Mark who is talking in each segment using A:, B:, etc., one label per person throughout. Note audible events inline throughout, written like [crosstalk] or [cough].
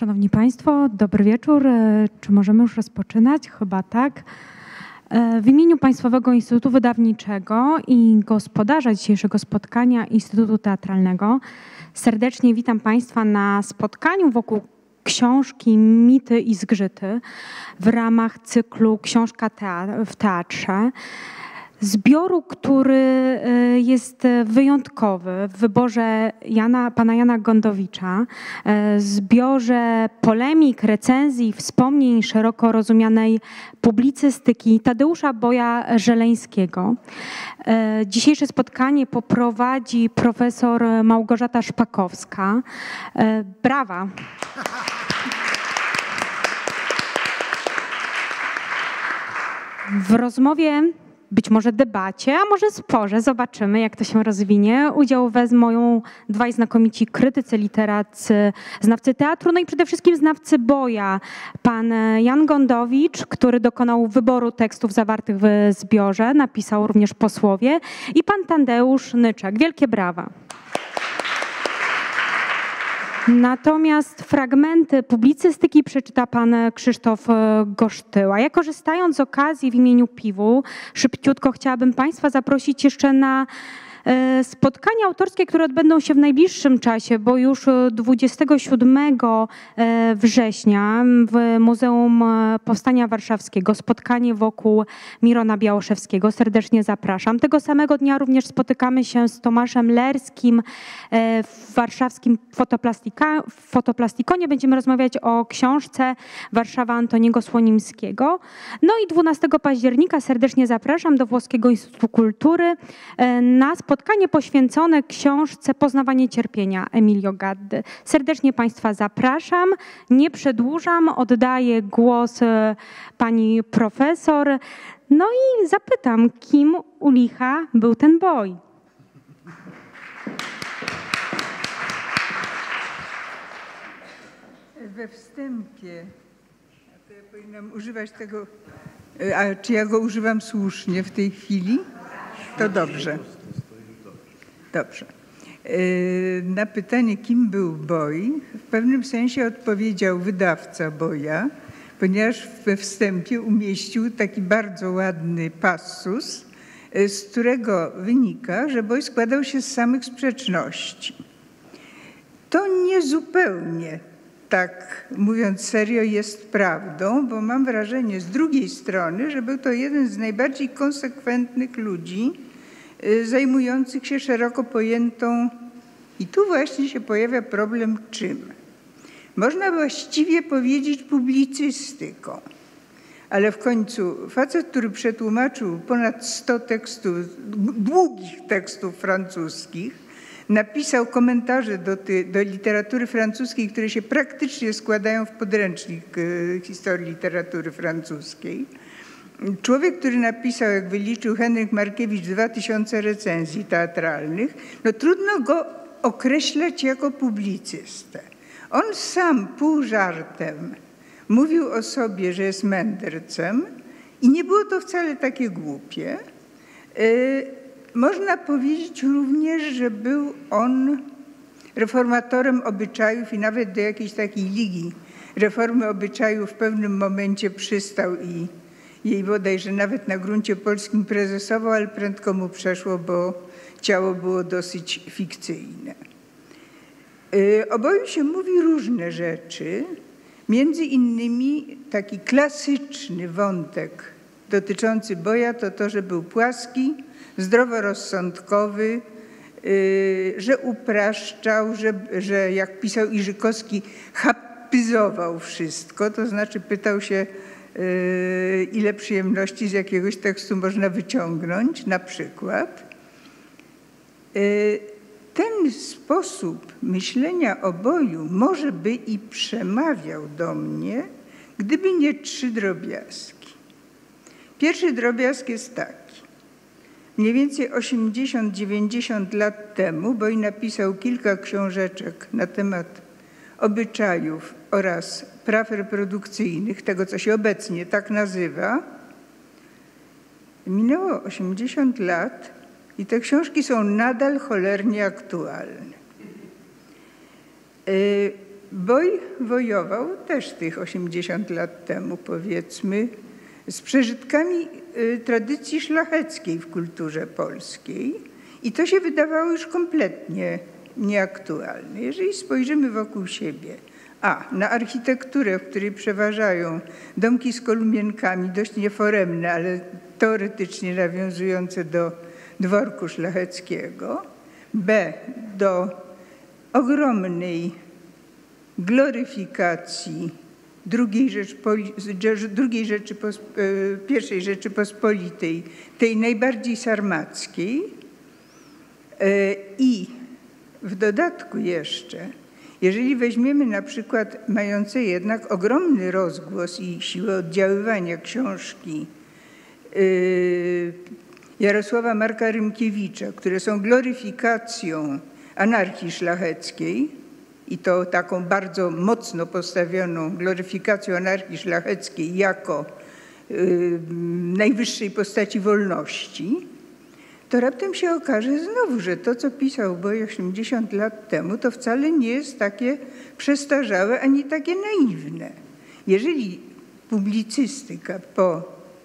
A: Szanowni Państwo, dobry wieczór. E, czy możemy już rozpoczynać? Chyba tak. E, w imieniu Państwowego Instytutu Wydawniczego i gospodarza dzisiejszego spotkania Instytutu Teatralnego serdecznie witam Państwa na spotkaniu wokół książki Mity i Zgrzyty w ramach cyklu Książka w teatrze zbioru, który e, jest wyjątkowy w wyborze Jana, pana Jana Gondowicza, e, zbiorze polemik, recenzji, wspomnień szeroko rozumianej publicystyki Tadeusza Boja Żeleńskiego. E, dzisiejsze spotkanie poprowadzi profesor Małgorzata Szpakowska. Brawa! W rozmowie być może debacie, a może sporze. Zobaczymy, jak to się rozwinie. Udział wezmą dwaj znakomici krytycy literacy, znawcy teatru, no i przede wszystkim znawcy boja. Pan Jan Gondowicz, który dokonał wyboru tekstów zawartych w zbiorze, napisał również posłowie i pan Tadeusz Nyczek. Wielkie brawa. Natomiast fragmenty publicystyki przeczyta pan Krzysztof e, Gosztyła. Ja korzystając z okazji w imieniu Piwu, szybciutko chciałabym państwa zaprosić jeszcze na E, spotkania autorskie, które odbędą się w najbliższym czasie, bo już 27 e, września w Muzeum e, Powstania Warszawskiego spotkanie wokół Mirona Białoszewskiego. Serdecznie zapraszam. Tego samego dnia również spotykamy się z Tomaszem Lerskim w warszawskim fotoplastikonie. Będziemy rozmawiać o książce Warszawa Antoniego Słonimskiego. No i 12 października serdecznie zapraszam do Włoskiego Instytutu Kultury na spotkanie spotkanie poświęcone książce Poznawanie cierpienia Emilio Gaddy. Serdecznie Państwa zapraszam. Nie przedłużam, oddaję głos e, pani profesor. No i zapytam, kim u licha był ten boj?
B: We wstępie, to ja powinnam używać tego, e, a czy ja go używam słusznie w tej chwili? To dobrze. Dobrze. E, na pytanie, kim był Boj, w pewnym sensie odpowiedział wydawca Boja, ponieważ we wstępie umieścił taki bardzo ładny passus, e, z którego wynika, że Boj składał się z samych sprzeczności. To nie zupełnie tak mówiąc serio jest prawdą, bo mam wrażenie z drugiej strony, że był to jeden z najbardziej konsekwentnych ludzi, Y, zajmujących się szeroko pojętą, i tu właśnie się pojawia problem czym. Można właściwie powiedzieć publicystyką, ale w końcu facet, który przetłumaczył ponad 100 tekstów, długich tekstów francuskich, napisał komentarze do, ty, do literatury francuskiej, które się praktycznie składają w podręcznik y, historii literatury francuskiej Człowiek, który napisał, jak wyliczył Henryk Markiewicz, 2000 recenzji teatralnych, no trudno go określać jako publicystę. On sam pół żartem mówił o sobie, że jest mędrcem i nie było to wcale takie głupie. Y, można powiedzieć również, że był on reformatorem obyczajów i nawet do jakiejś takiej ligi reformy obyczajów w pewnym momencie przystał i jej bodajże nawet na gruncie polskim prezesował, ale prędko mu przeszło, bo ciało było dosyć fikcyjne. Y, o boju się mówi różne rzeczy, między innymi taki klasyczny wątek dotyczący boja to to, że był płaski, zdroworozsądkowy, y, że upraszczał, że, że jak pisał Iżykowski, hapyzował wszystko, to znaczy pytał się, ile przyjemności z jakiegoś tekstu można wyciągnąć, na przykład. Yy, ten sposób myślenia o boju może by i przemawiał do mnie, gdyby nie trzy drobiazgi. Pierwszy drobiazg jest taki. Mniej więcej 80-90 lat temu Boj napisał kilka książeczek na temat obyczajów oraz praw reprodukcyjnych, tego co się obecnie tak nazywa, minęło 80 lat i te książki są nadal cholernie aktualne. Y, Boj wojował też tych 80 lat temu, powiedzmy, z przeżytkami y, tradycji szlacheckiej w kulturze polskiej i to się wydawało już kompletnie nieaktualne. Jeżeli spojrzymy wokół siebie, a na architekturę, w której przeważają domki z kolumienkami, dość nieforemne, ale teoretycznie nawiązujące do dworku szlacheckiego, b. do ogromnej gloryfikacji drugiej, Rzeczpoli, drugiej Rzeczypos, e, Rzeczypospolitej, tej najbardziej sarmackiej e, i w dodatku jeszcze, jeżeli weźmiemy na przykład mające jednak ogromny rozgłos i siłę oddziaływania książki e, Jarosława Marka Rymkiewicza, które są gloryfikacją anarchii szlacheckiej, i to taką bardzo mocno postawioną gloryfikacją anarchii szlacheckiej jako y, najwyższej postaci wolności, to raptem się okaże znowu, że to, co pisał Boj 80 lat temu, to wcale nie jest takie przestarzałe ani takie naiwne. Jeżeli publicystyka po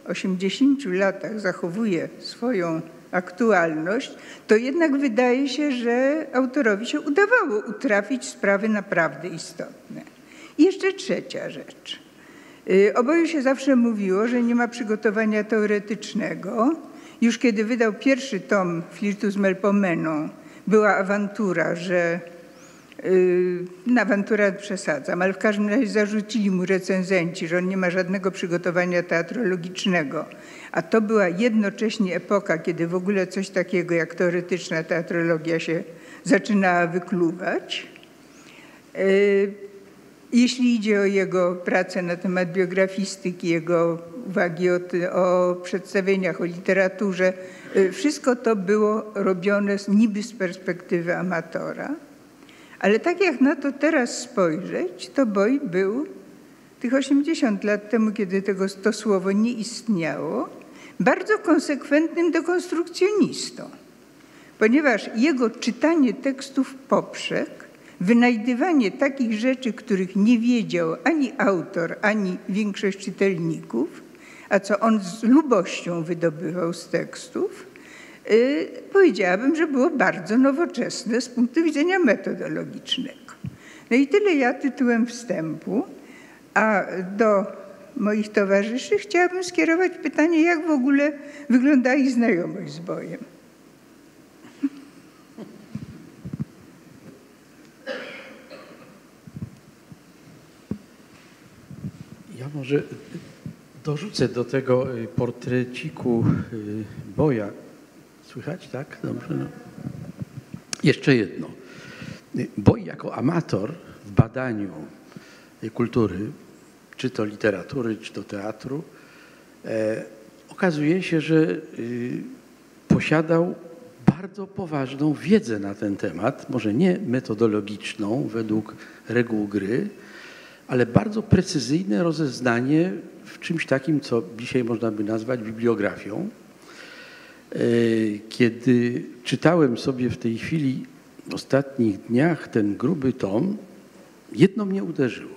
B: 80 latach zachowuje swoją aktualność, to jednak wydaje się, że autorowi się udawało utrafić sprawy naprawdę istotne. I jeszcze trzecia rzecz. Y, Oboju się zawsze mówiło, że nie ma przygotowania teoretycznego. Już kiedy wydał pierwszy tom Flirtu z Melpomeną, była awantura, że na awanturę przesadzam, ale w każdym razie zarzucili mu recenzenci, że on nie ma żadnego przygotowania teatrologicznego. A to była jednocześnie epoka, kiedy w ogóle coś takiego jak teoretyczna teatrologia się zaczynała wykluwać. E, jeśli idzie o jego pracę na temat biografistyki, jego uwagi o, o przedstawieniach, o literaturze, e, wszystko to było robione niby z perspektywy amatora. Ale tak jak na to teraz spojrzeć, to Boj był tych 80 lat temu, kiedy tego, to słowo nie istniało, bardzo konsekwentnym dekonstrukcjonistą, ponieważ jego czytanie tekstów poprzek, wynajdywanie takich rzeczy, których nie wiedział ani autor, ani większość czytelników, a co on z lubością wydobywał z tekstów, Y, powiedziałabym, że było bardzo nowoczesne z punktu widzenia metodologicznego. No i tyle ja tytułem wstępu, a do moich towarzyszy chciałabym skierować pytanie, jak w ogóle wygląda ich znajomość z bojem.
C: Ja może dorzucę do tego y, portreciku y, boja, Słychać, tak? Dobrze. No. Jeszcze jedno. Bo jako amator w badaniu kultury, czy to literatury, czy to teatru, e, okazuje się, że y, posiadał bardzo poważną wiedzę na ten temat, może nie metodologiczną według reguł gry, ale bardzo precyzyjne rozeznanie w czymś takim, co dzisiaj można by nazwać bibliografią. E, kiedy czytałem sobie w tej chwili w ostatnich dniach ten gruby tom, jedno mnie uderzyło,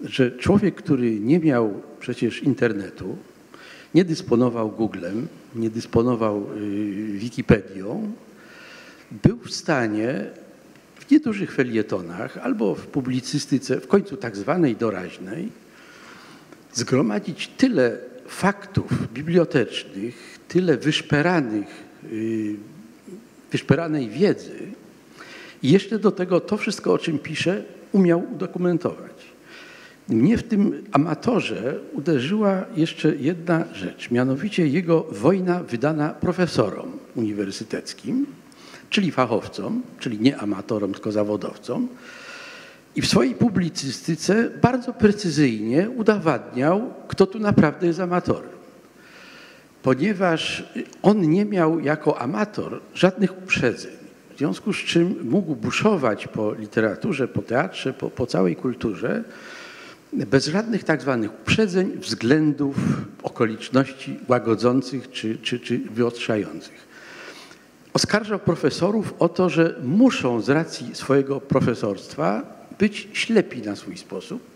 C: że człowiek, który nie miał przecież internetu, nie dysponował Googlem, nie dysponował y, Wikipedią, był w stanie w niedużych felietonach albo w publicystyce, w końcu tak zwanej doraźnej, zgromadzić tyle faktów bibliotecznych, tyle wyszperanych, y, wyszperanej wiedzy i jeszcze do tego to wszystko, o czym pisze, umiał udokumentować. Mnie w tym amatorze uderzyła jeszcze jedna rzecz, mianowicie jego wojna wydana profesorom uniwersyteckim, czyli fachowcom, czyli nie amatorom, tylko zawodowcom. I w swojej publicystyce bardzo precyzyjnie udowadniał, kto tu naprawdę jest amatorem ponieważ on nie miał jako amator żadnych uprzedzeń. W związku z czym mógł buszować po literaturze, po teatrze, po, po całej kulturze bez żadnych tak zwanych uprzedzeń, względów, okoliczności łagodzących czy, czy, czy wyotrzających. Oskarżał profesorów o to, że muszą z racji swojego profesorstwa być ślepi na swój sposób.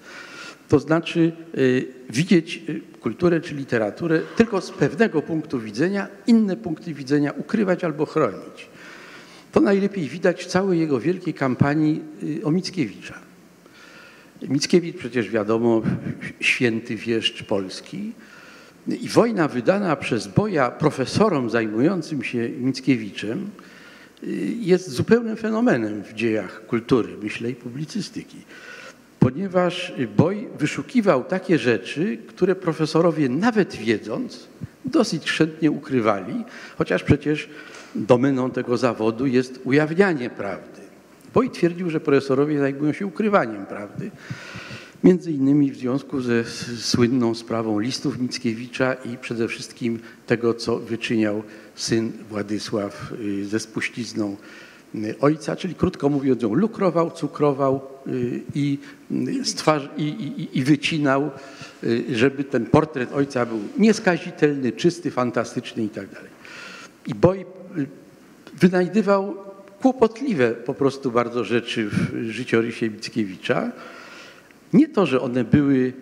C: To znaczy y, widzieć y, kulturę czy literaturę tylko z pewnego punktu widzenia, inne punkty widzenia ukrywać albo chronić. To najlepiej widać w całej jego wielkiej kampanii y, o Mickiewicza. Mickiewicz przecież wiadomo, święty wieszcz Polski. I wojna wydana przez Boja profesorom zajmującym się Mickiewiczem jest zupełnym fenomenem w dziejach kultury, myślę i publicystyki ponieważ Boj wyszukiwał takie rzeczy, które profesorowie nawet wiedząc dosyć chętnie ukrywali, chociaż przecież domeną tego zawodu jest ujawnianie prawdy. Boj twierdził, że profesorowie zajmują się ukrywaniem prawdy, między innymi w związku ze słynną sprawą listów Mickiewicza i przede wszystkim tego, co wyczyniał syn Władysław y, ze spuścizną Y, ojca, czyli krótko mówiąc, lukrował, cukrował y, i, stwarz, i, i, i wycinał, żeby ten portret ojca był nieskazitelny, czysty, fantastyczny i tak dalej. I Boj wynajdywał kłopotliwe po prostu bardzo rzeczy w życiorysie Mickiewicza. Nie to, że one były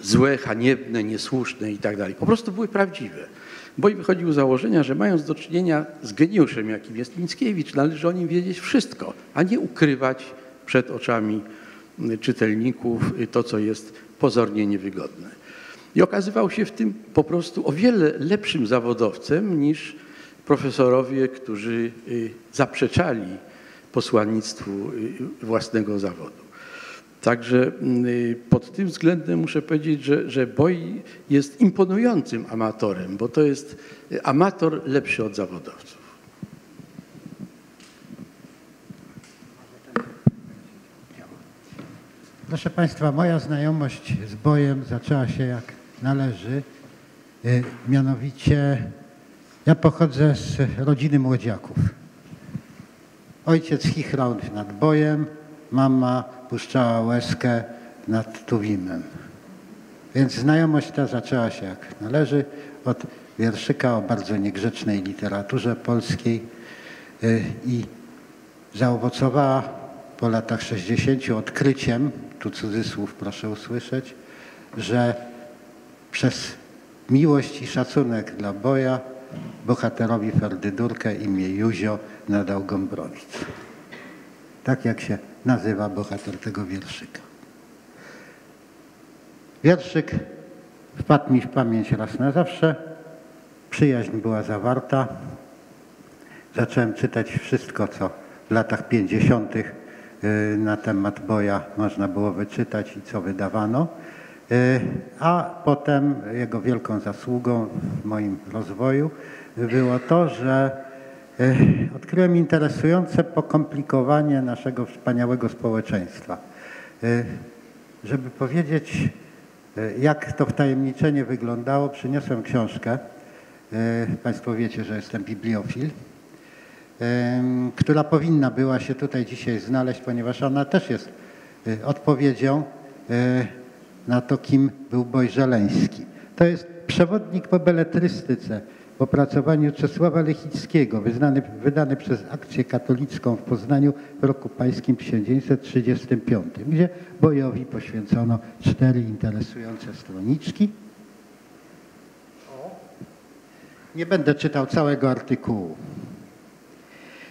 C: złe, haniebne, niesłuszne i tak dalej. Po prostu były prawdziwe. Boj wychodził z założenia, że mając do czynienia z geniuszem, jakim jest Mickiewicz, należy o nim wiedzieć wszystko, a nie ukrywać przed oczami czytelników to, co jest pozornie niewygodne. I okazywał się w tym po prostu o wiele lepszym zawodowcem niż profesorowie, którzy y, zaprzeczali posłannictwu y, własnego zawodu. Także y, pod tym względem muszę powiedzieć, że, że Boj jest imponującym amatorem, bo to jest amator lepszy od zawodowców.
D: Proszę Państwa, moja znajomość z Bojem zaczęła się jak należy. Y, mianowicie ja pochodzę z rodziny młodziaków. Ojciec chichrał nad Bojem, mama puszczała łezkę nad Tuwimem. Więc znajomość ta zaczęła się jak należy od wierszyka o bardzo niegrzecznej literaturze polskiej y, i zaowocowała po latach 60 odkryciem, tu cudzysłów proszę usłyszeć, że przez miłość i szacunek dla boja bohaterowi Ferdydurkę imię Józio nadał Gombrowicz. Tak jak się nazywa bohater tego wierszyka. Wierszyk wpadł mi w pamięć raz na zawsze. Przyjaźń była zawarta. Zacząłem czytać wszystko, co w latach 50. Y, na temat boja można było wyczytać i co wydawano. Y, a potem jego wielką zasługą w moim rozwoju było to, że odkryłem interesujące pokomplikowanie naszego wspaniałego społeczeństwa. Żeby powiedzieć, jak to wtajemniczenie wyglądało, przyniosłem książkę. Państwo wiecie, że jestem bibliofil, która powinna była się tutaj dzisiaj znaleźć, ponieważ ona też jest odpowiedzią na to, kim był Boj Żeleński. To jest przewodnik po beletrystyce w opracowaniu Czesława Lechickiego, wyznany, wydany przez Akcję Katolicką w Poznaniu w roku pańskim 1935, gdzie bojowi poświęcono cztery interesujące stroniczki. Nie będę czytał całego artykułu.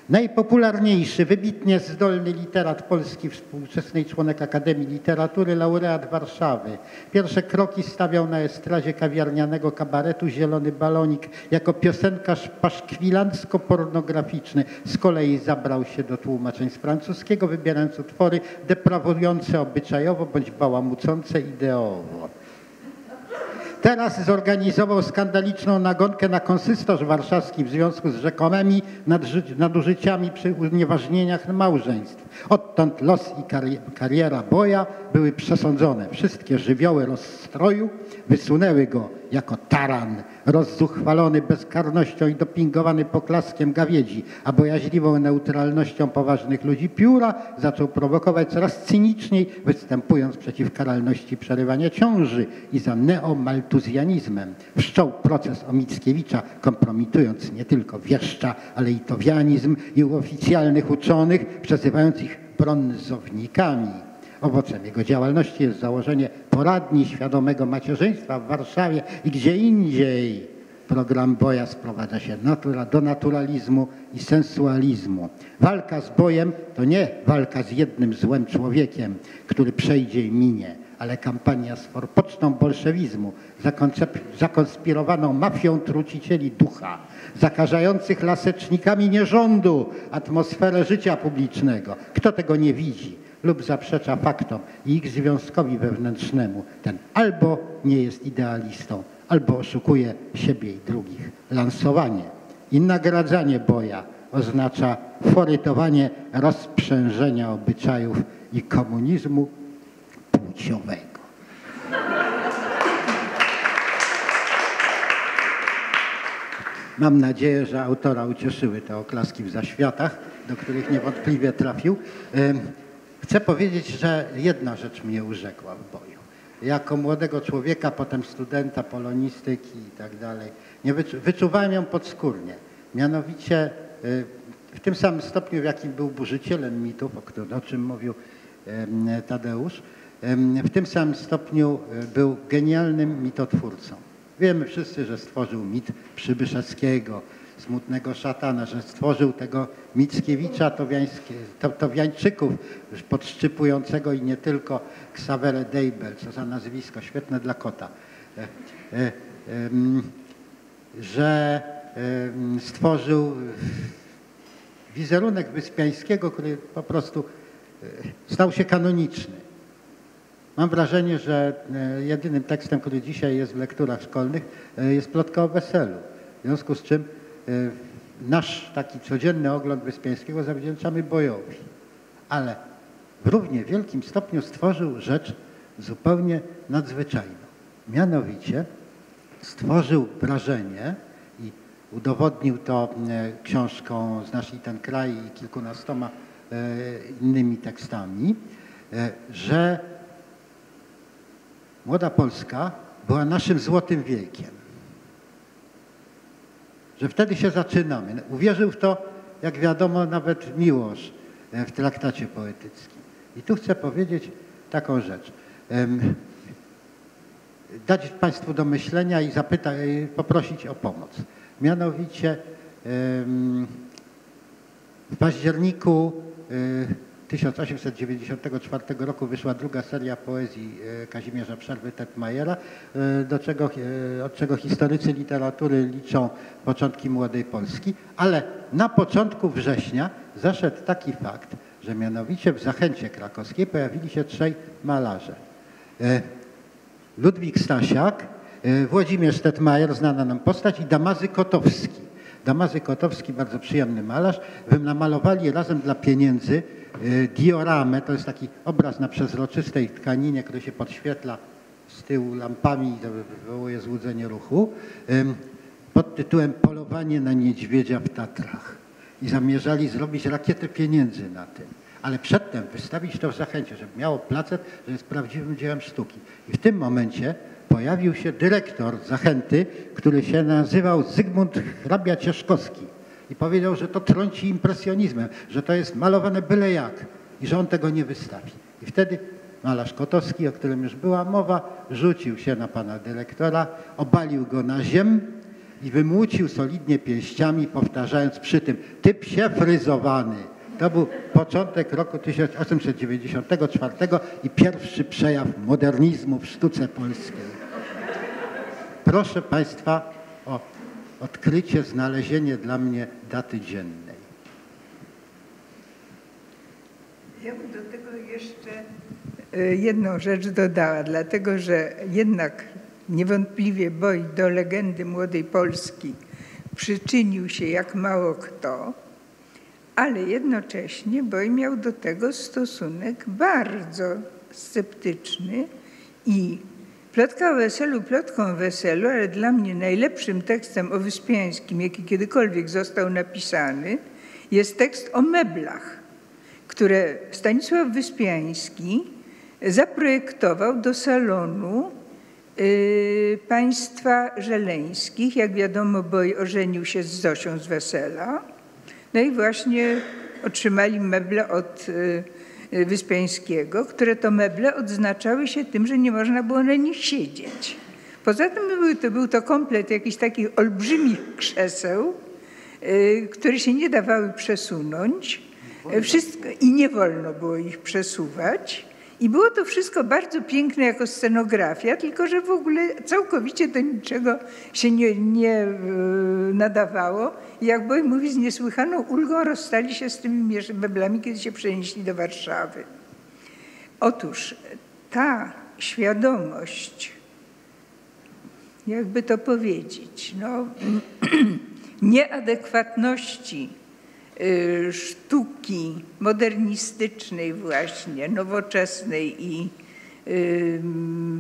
D: Najpopularniejszy, wybitnie zdolny literat polski, współczesnej członek Akademii Literatury, laureat Warszawy. Pierwsze kroki stawiał na estradzie kawiarnianego kabaretu Zielony Balonik jako piosenkarz paszkwilancko-pornograficzny. Z kolei zabrał się do tłumaczeń z francuskiego, wybierając utwory deprawujące obyczajowo bądź bałamucące ideowo. Teraz zorganizował skandaliczną nagonkę na konsystorz warszawski w związku z rzekomymi nadużyciami przy unieważnieniach małżeństw. Odtąd los i kariera Boja były przesądzone. Wszystkie żywioły rozstroju wysunęły go jako taran, rozzuchwalony bezkarnością i dopingowany poklaskiem gawiedzi, a bojaźliwą neutralnością poważnych ludzi pióra, zaczął prowokować coraz cyniczniej, występując przeciw karalności przerywania ciąży i za neomaltuzjanizmem. Wszczął proces o Mickiewicza, kompromitując nie tylko wieszcza, ale i towianizm i oficjalnych uczonych, przezywając ich brązownikami. Owocem jego działalności jest założenie poradni świadomego macierzyństwa w Warszawie i gdzie indziej. Program boja sprowadza się natura, do naturalizmu i sensualizmu. Walka z bojem to nie walka z jednym złym człowiekiem, który przejdzie i minie, ale kampania z forpocztą bolszewizmu, zakonspirowaną mafią trucicieli ducha, zakażających lasecznikami nierządu atmosferę życia publicznego. Kto tego nie widzi? Lub zaprzecza faktom i ich związkowi wewnętrznemu, ten albo nie jest idealistą, albo oszukuje siebie i drugich. Lansowanie i nagradzanie boja oznacza forytowanie rozprzężenia obyczajów i komunizmu płciowego. Mam nadzieję, że autora ucieszyły te oklaski w zaświatach, do których niewątpliwie trafił. Chcę powiedzieć, że jedna rzecz mnie urzekła w boju. Jako młodego człowieka, potem studenta polonistyki i tak dalej, nie wyczu wyczuwałem ją podskórnie. Mianowicie y, w tym samym stopniu, w jakim był burzycielem mitów, o, czym mówił Tadeusz, w tym samym stopniu y, był genialnym mitotwórcą. Wiemy wszyscy, że stworzył mit Przybyszewskiego, smutnego szatana, że stworzył tego Mickiewicza Towiańczyków podszczypującego i nie tylko Ksawerę Deibel, co za nazwisko, świetne dla kota, e, e, że stworzył wizerunek Wyspiańskiego, który po prostu e, stał się kanoniczny. Mam wrażenie, że jedynym tekstem, który dzisiaj jest w lekturach szkolnych, jest plotka o weselu. W związku z czym nasz taki codzienny ogląd Wyspiańskiego zawdzięczamy bojowi. Ale w równie wielkim stopniu stworzył rzecz zupełnie nadzwyczajną. Mianowicie stworzył wrażenie i udowodnił to y, książką Znasz i ten kraj i kilkunastoma y, innymi tekstami, że młoda Polska była naszym złotym wiekiem że wtedy się zaczynamy. Uwierzył w to, jak wiadomo, nawet Miłosz e, w traktacie poetyckim. I tu chcę powiedzieć taką rzecz. Dać Państwu do myślenia i zapytać, poprosić o pomoc. Mianowicie w październiku e, 1894 roku wyszła druga seria poezji e, Kazimierza Przerwy Tetmajera, e, do czego, e, od czego historycy literatury liczą początki Młodej Polski, ale na początku września zaszedł taki fakt, że mianowicie w Zachęcie Krakowskiej pojawili się trzej malarze. Ludwik Stasiak, Włodzimierz Tetmajer, znana nam postać i Damazy Kotowski. Damazy Kotowski, bardzo przyjemny malarz, namalowali razem dla pieniędzy Y, dioramę, to jest taki obraz na przezroczystej tkaninie, który się podświetla z tyłu lampami i wywołuje złudzenie ruchu, pod tytułem Polowanie na niedźwiedzia w Tatrach. I zamierzali zrobić rakietę pieniędzy na tym. Ale przedtem wystawić to w zachęcie, żeby miało placet, że jest prawdziwym dziełem sztuki. I w tym momencie pojawił się dyrektor zachęty, który się nazywał Zygmunt Hrabia Cieszkowski i powiedział, że to trąci impresjonizmem, że to jest malowane byle jak i że on tego nie wystawi. I wtedy malarz Kotowski, o którym już była mowa, rzucił się na pana dyrektora, obalił go na ziem i wymłucił solidnie pięściami, powtarzając przy tym typ się fryzowany. To był początek roku 1894 i pierwszy przejaw modernizmu w sztuce polskiej. Proszę Państwa o odkrycie, znalezienie dla mnie daty dziennej.
B: Ja bym do tego jeszcze e, jedną rzecz dodała, dlatego że jednak niewątpliwie boj do legendy młodej Polski przyczynił się jak mało kto, ale jednocześnie boj miał do tego stosunek bardzo sceptyczny i Plotka o weselu, plotką o weselu, ale dla mnie najlepszym tekstem o Wyspiańskim, jaki kiedykolwiek został napisany, jest tekst o meblach, które Stanisław Wyspiański zaprojektował do salonu y, państwa żeleńskich. Jak wiadomo, Boj ożenił się z Zosią z wesela. No i właśnie otrzymali meble od y, Wyspiańskiego, które to meble odznaczały się tym, że nie można było na nich siedzieć. Poza tym był to, był to komplet jakichś takich olbrzymich krzeseł, y, które się nie dawały przesunąć wszystko, i nie wolno było ich przesuwać. I było to wszystko bardzo piękne jako scenografia, tylko że w ogóle całkowicie do niczego się nie, nie e, nadawało. I jak Boj mówi, z niesłychaną ulgą rozstali się z tymi meblami, kiedy się przenieśli do Warszawy. Otóż ta świadomość, jakby to powiedzieć, no, [clears throat] nieadekwatności sztuki modernistycznej właśnie, nowoczesnej i y,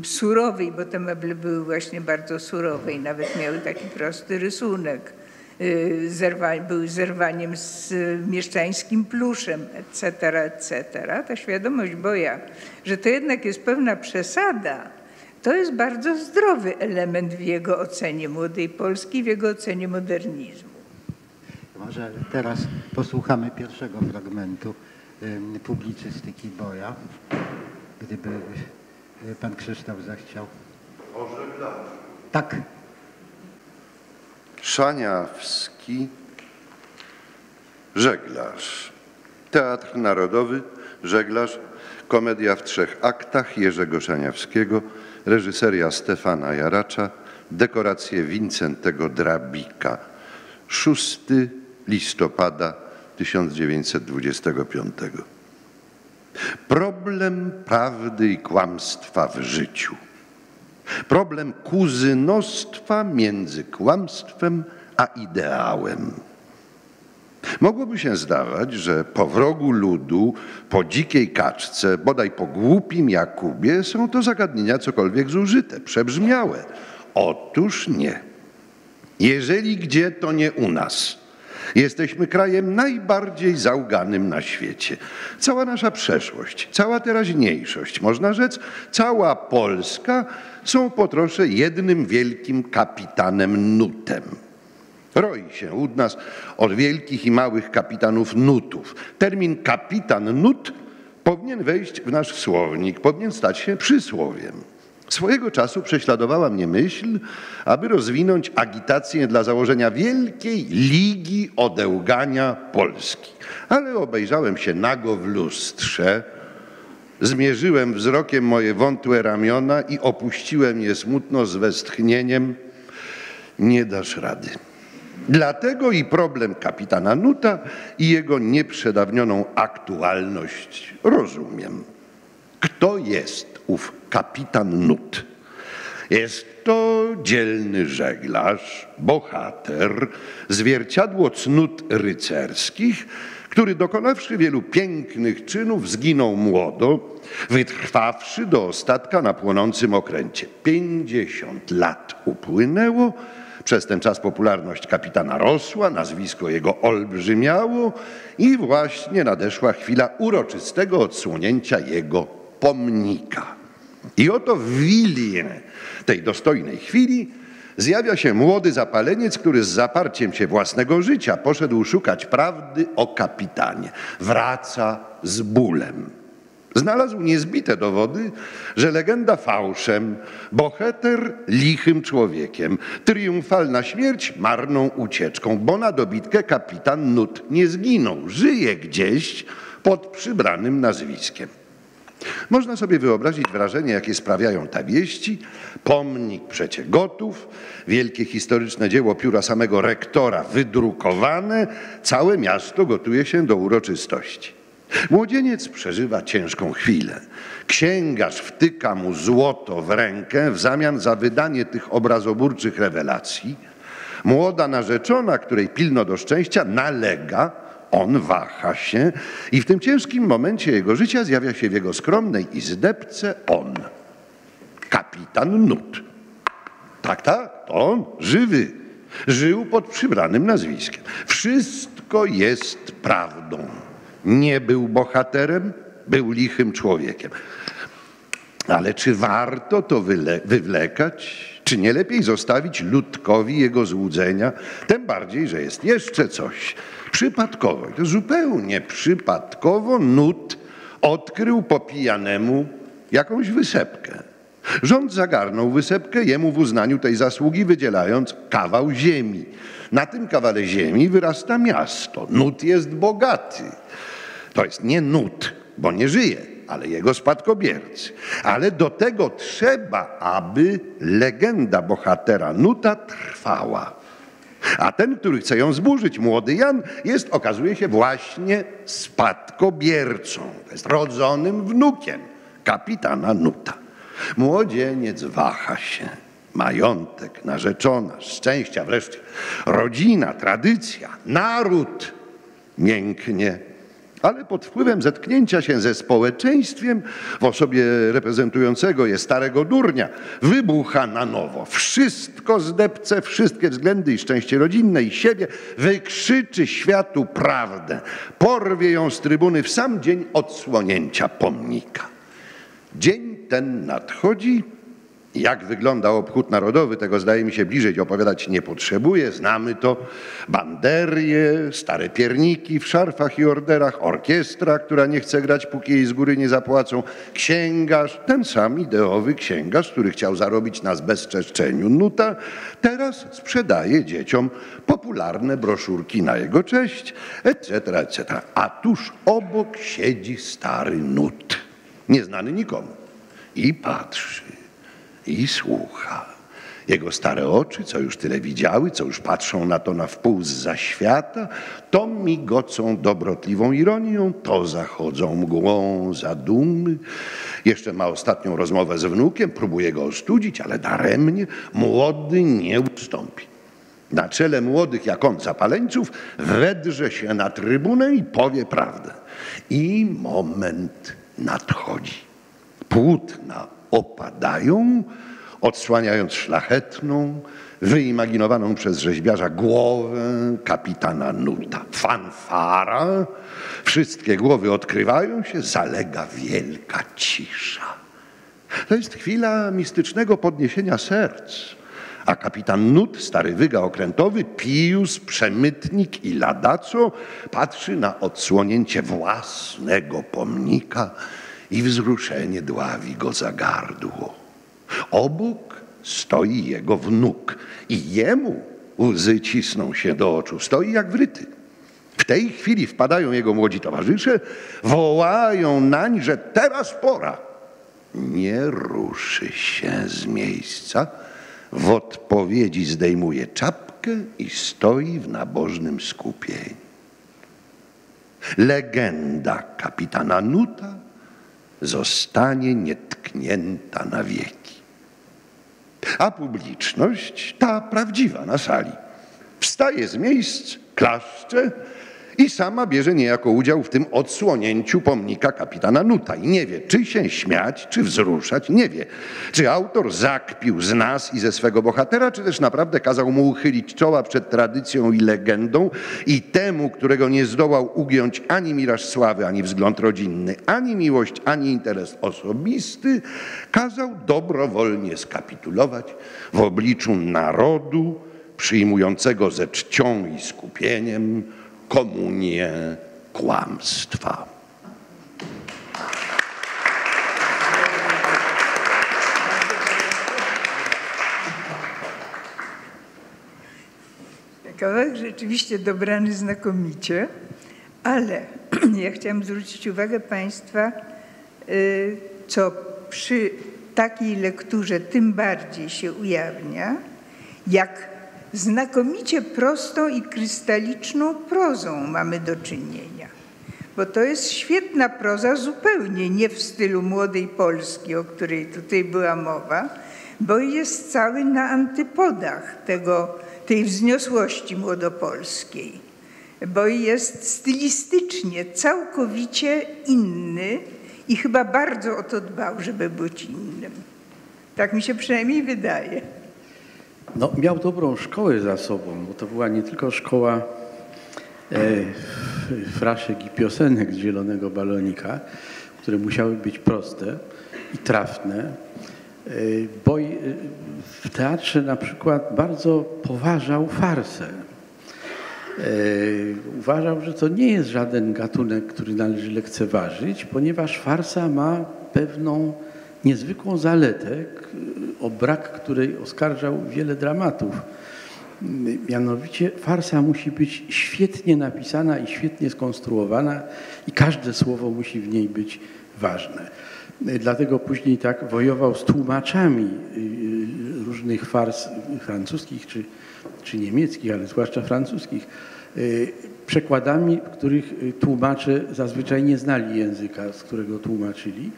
B: surowej, bo te meble były właśnie bardzo surowe i nawet miały taki prosty rysunek. Y, zerwa, były zerwaniem z mieszczańskim pluszem, etc., etc. Ta świadomość boja, że to jednak jest pewna przesada, to jest bardzo zdrowy element w jego ocenie młodej Polski, w jego ocenie modernizmu.
D: Może teraz posłuchamy pierwszego fragmentu publicystyki Boja, gdyby y, pan Krzysztof zechciał.
E: Żeglarzu.
D: Tak.
E: Szaniawski, żeglarz. Teatr Narodowy, żeglarz, komedia w trzech aktach Jerzego Szaniawskiego, reżyseria Stefana Jaracza, dekoracje Wincentego Drabika. Szósty listopada 1925. Problem prawdy i kłamstwa w życiu. Problem kuzynostwa między kłamstwem a ideałem. Mogłoby się zdawać, że po wrogu ludu, po dzikiej kaczce, bodaj po głupim Jakubie są to zagadnienia cokolwiek zużyte, przebrzmiałe. Otóż nie. Jeżeli gdzie, to nie u nas. Jesteśmy krajem najbardziej zauganym na świecie. Cała nasza przeszłość, cała teraźniejszość, można rzec, cała Polska są po trosze jednym wielkim kapitanem nutem. Roi się u nas od wielkich i małych kapitanów nutów. Termin kapitan nut powinien wejść w nasz słownik, powinien stać się przysłowiem. Swojego czasu prześladowała mnie myśl, aby rozwinąć agitację dla założenia wielkiej ligi odełgania Polski. Ale obejrzałem się nago w lustrze, zmierzyłem wzrokiem moje wątłe ramiona i opuściłem je smutno z westchnieniem. Nie dasz rady. Dlatego i problem kapitana Nuta i jego nieprzedawnioną aktualność rozumiem. Kto jest ów kapitan Nut? Jest to dzielny żeglarz, bohater, zwierciadło cnót rycerskich, który dokonawszy wielu pięknych czynów zginął młodo, wytrwawszy do ostatka na płonącym okręcie. Pięćdziesiąt lat upłynęło, przez ten czas popularność kapitana rosła, nazwisko jego olbrzymiało i właśnie nadeszła chwila uroczystego odsłonięcia jego pomnika. I oto w Wilnie tej dostojnej chwili zjawia się młody zapaleniec, który z zaparciem się własnego życia poszedł szukać prawdy o kapitanie. Wraca z bólem. Znalazł niezbite dowody, że legenda fałszem, bohater lichym człowiekiem, triumfalna śmierć marną ucieczką, bo na dobitkę kapitan Nut nie zginął, żyje gdzieś pod przybranym nazwiskiem. Można sobie wyobrazić wrażenie, jakie sprawiają te wieści. Pomnik przecie gotów, wielkie historyczne dzieło pióra samego rektora wydrukowane, całe miasto gotuje się do uroczystości. Młodzieniec przeżywa ciężką chwilę. Księgarz wtyka mu złoto w rękę w zamian za wydanie tych obrazoburczych rewelacji. Młoda narzeczona, której pilno do szczęścia, nalega, on waha się i w tym ciężkim momencie jego życia zjawia się w jego skromnej izdebce on, kapitan Nut. Tak, tak, on, żywy. Żył pod przybranym nazwiskiem. Wszystko jest prawdą. Nie był bohaterem, był lichym człowiekiem. Ale czy warto to wywlekać? Czy nie lepiej zostawić ludkowi jego złudzenia? Tym bardziej, że jest jeszcze coś. Przypadkowo, to zupełnie przypadkowo nut odkrył po pijanemu jakąś wysepkę. Rząd zagarnął wysepkę jemu w uznaniu tej zasługi, wydzielając kawał ziemi. Na tym kawale ziemi wyrasta miasto. Nut jest bogaty. To jest nie nut, bo nie żyje, ale jego spadkobiercy. Ale do tego trzeba, aby legenda bohatera Nuta trwała. A ten, który chce ją zburzyć, młody Jan, jest, okazuje się, właśnie spadkobiercą. Jest rodzonym wnukiem kapitana Nuta. Młodzieniec waha się. Majątek, narzeczona, szczęścia, wreszcie rodzina, tradycja, naród mięknie ale pod wpływem zetknięcia się ze społeczeństwem w osobie reprezentującego je starego durnia wybucha na nowo. Wszystko zdepce, wszystkie względy i szczęście rodzinne i siebie, wykrzyczy światu prawdę, porwie ją z trybuny w sam dzień odsłonięcia pomnika. Dzień ten nadchodzi, jak wygląda obchód narodowy, tego zdaje mi się bliżej opowiadać nie potrzebuję. Znamy to. Banderie, stare pierniki w szarfach i orderach, orkiestra, która nie chce grać, póki jej z góry nie zapłacą, księgarz, ten sam ideowy księgarz, który chciał zarobić na zbezczeszczeniu nuta, teraz sprzedaje dzieciom popularne broszurki na jego cześć, etc., etc. A tuż obok siedzi stary nut, nieznany nikomu i patrzy i słucha. Jego stare oczy, co już tyle widziały, co już patrzą na to na wpół za świata, to migocą dobrotliwą ironią, to zachodzą mgłą zadumy. Jeszcze ma ostatnią rozmowę z wnukiem, próbuje go ostudzić, ale daremnie młody nie ustąpi. Na czele młodych jak on zapaleńców wedrze się na trybunę i powie prawdę. I moment nadchodzi. Płótna opadają, odsłaniając szlachetną, wyimaginowaną przez rzeźbiarza głowę kapitana Nuta. Fanfara, wszystkie głowy odkrywają się, zalega wielka cisza. To jest chwila mistycznego podniesienia serc. A kapitan Nut, stary wyga okrętowy, Pius, przemytnik i ladaco patrzy na odsłonięcie własnego pomnika i wzruszenie dławi go za gardło. Obok stoi jego wnuk i jemu łzy cisną się do oczu. Stoi jak wryty. W tej chwili wpadają jego młodzi towarzysze, wołają nań, że teraz pora. Nie ruszy się z miejsca. W odpowiedzi zdejmuje czapkę i stoi w nabożnym skupieniu. Legenda kapitana Nuta zostanie nietknięta na wieki. A publiczność, ta prawdziwa na sali, wstaje z miejsc, klaszcze i sama bierze niejako udział w tym odsłonięciu pomnika kapitana Nuta. I nie wie, czy się śmiać, czy wzruszać, nie wie, czy autor zakpił z nas i ze swego bohatera, czy też naprawdę kazał mu uchylić czoła przed tradycją i legendą i temu, którego nie zdołał ugiąć ani miraż sławy, ani wzgląd rodzinny, ani miłość, ani interes osobisty, kazał dobrowolnie skapitulować w obliczu narodu przyjmującego ze czcią i skupieniem komunię kłamstwa.
B: Kawałek rzeczywiście dobrany znakomicie, ale [clears throat] ja chciałam zwrócić uwagę Państwa, y, co przy takiej lekturze tym bardziej się ujawnia, jak znakomicie prostą i krystaliczną prozą mamy do czynienia. Bo to jest świetna proza, zupełnie nie w stylu młodej Polski, o której tutaj była mowa, bo jest cały na antypodach tego, tej wzniosłości młodopolskiej, bo jest stylistycznie całkowicie inny i chyba bardzo o to dbał, żeby być innym. Tak mi się przynajmniej wydaje.
C: No, miał dobrą szkołę za sobą, bo to była nie tylko szkoła e, fraszek i piosenek z zielonego balonika, które musiały być proste i trafne. E, bo e, w teatrze na przykład bardzo poważał farsę. E, uważał, że to nie jest żaden gatunek, który należy lekceważyć, ponieważ farsa ma pewną niezwykłą zaletę, o brak której oskarżał wiele dramatów. Mianowicie farsa musi być świetnie napisana i świetnie skonstruowana i każde słowo musi w niej być ważne. Dlatego później tak wojował z tłumaczami y, różnych fars francuskich czy, czy niemieckich, ale zwłaszcza francuskich, y, przekładami, których tłumacze zazwyczaj nie znali języka, z którego tłumaczyli.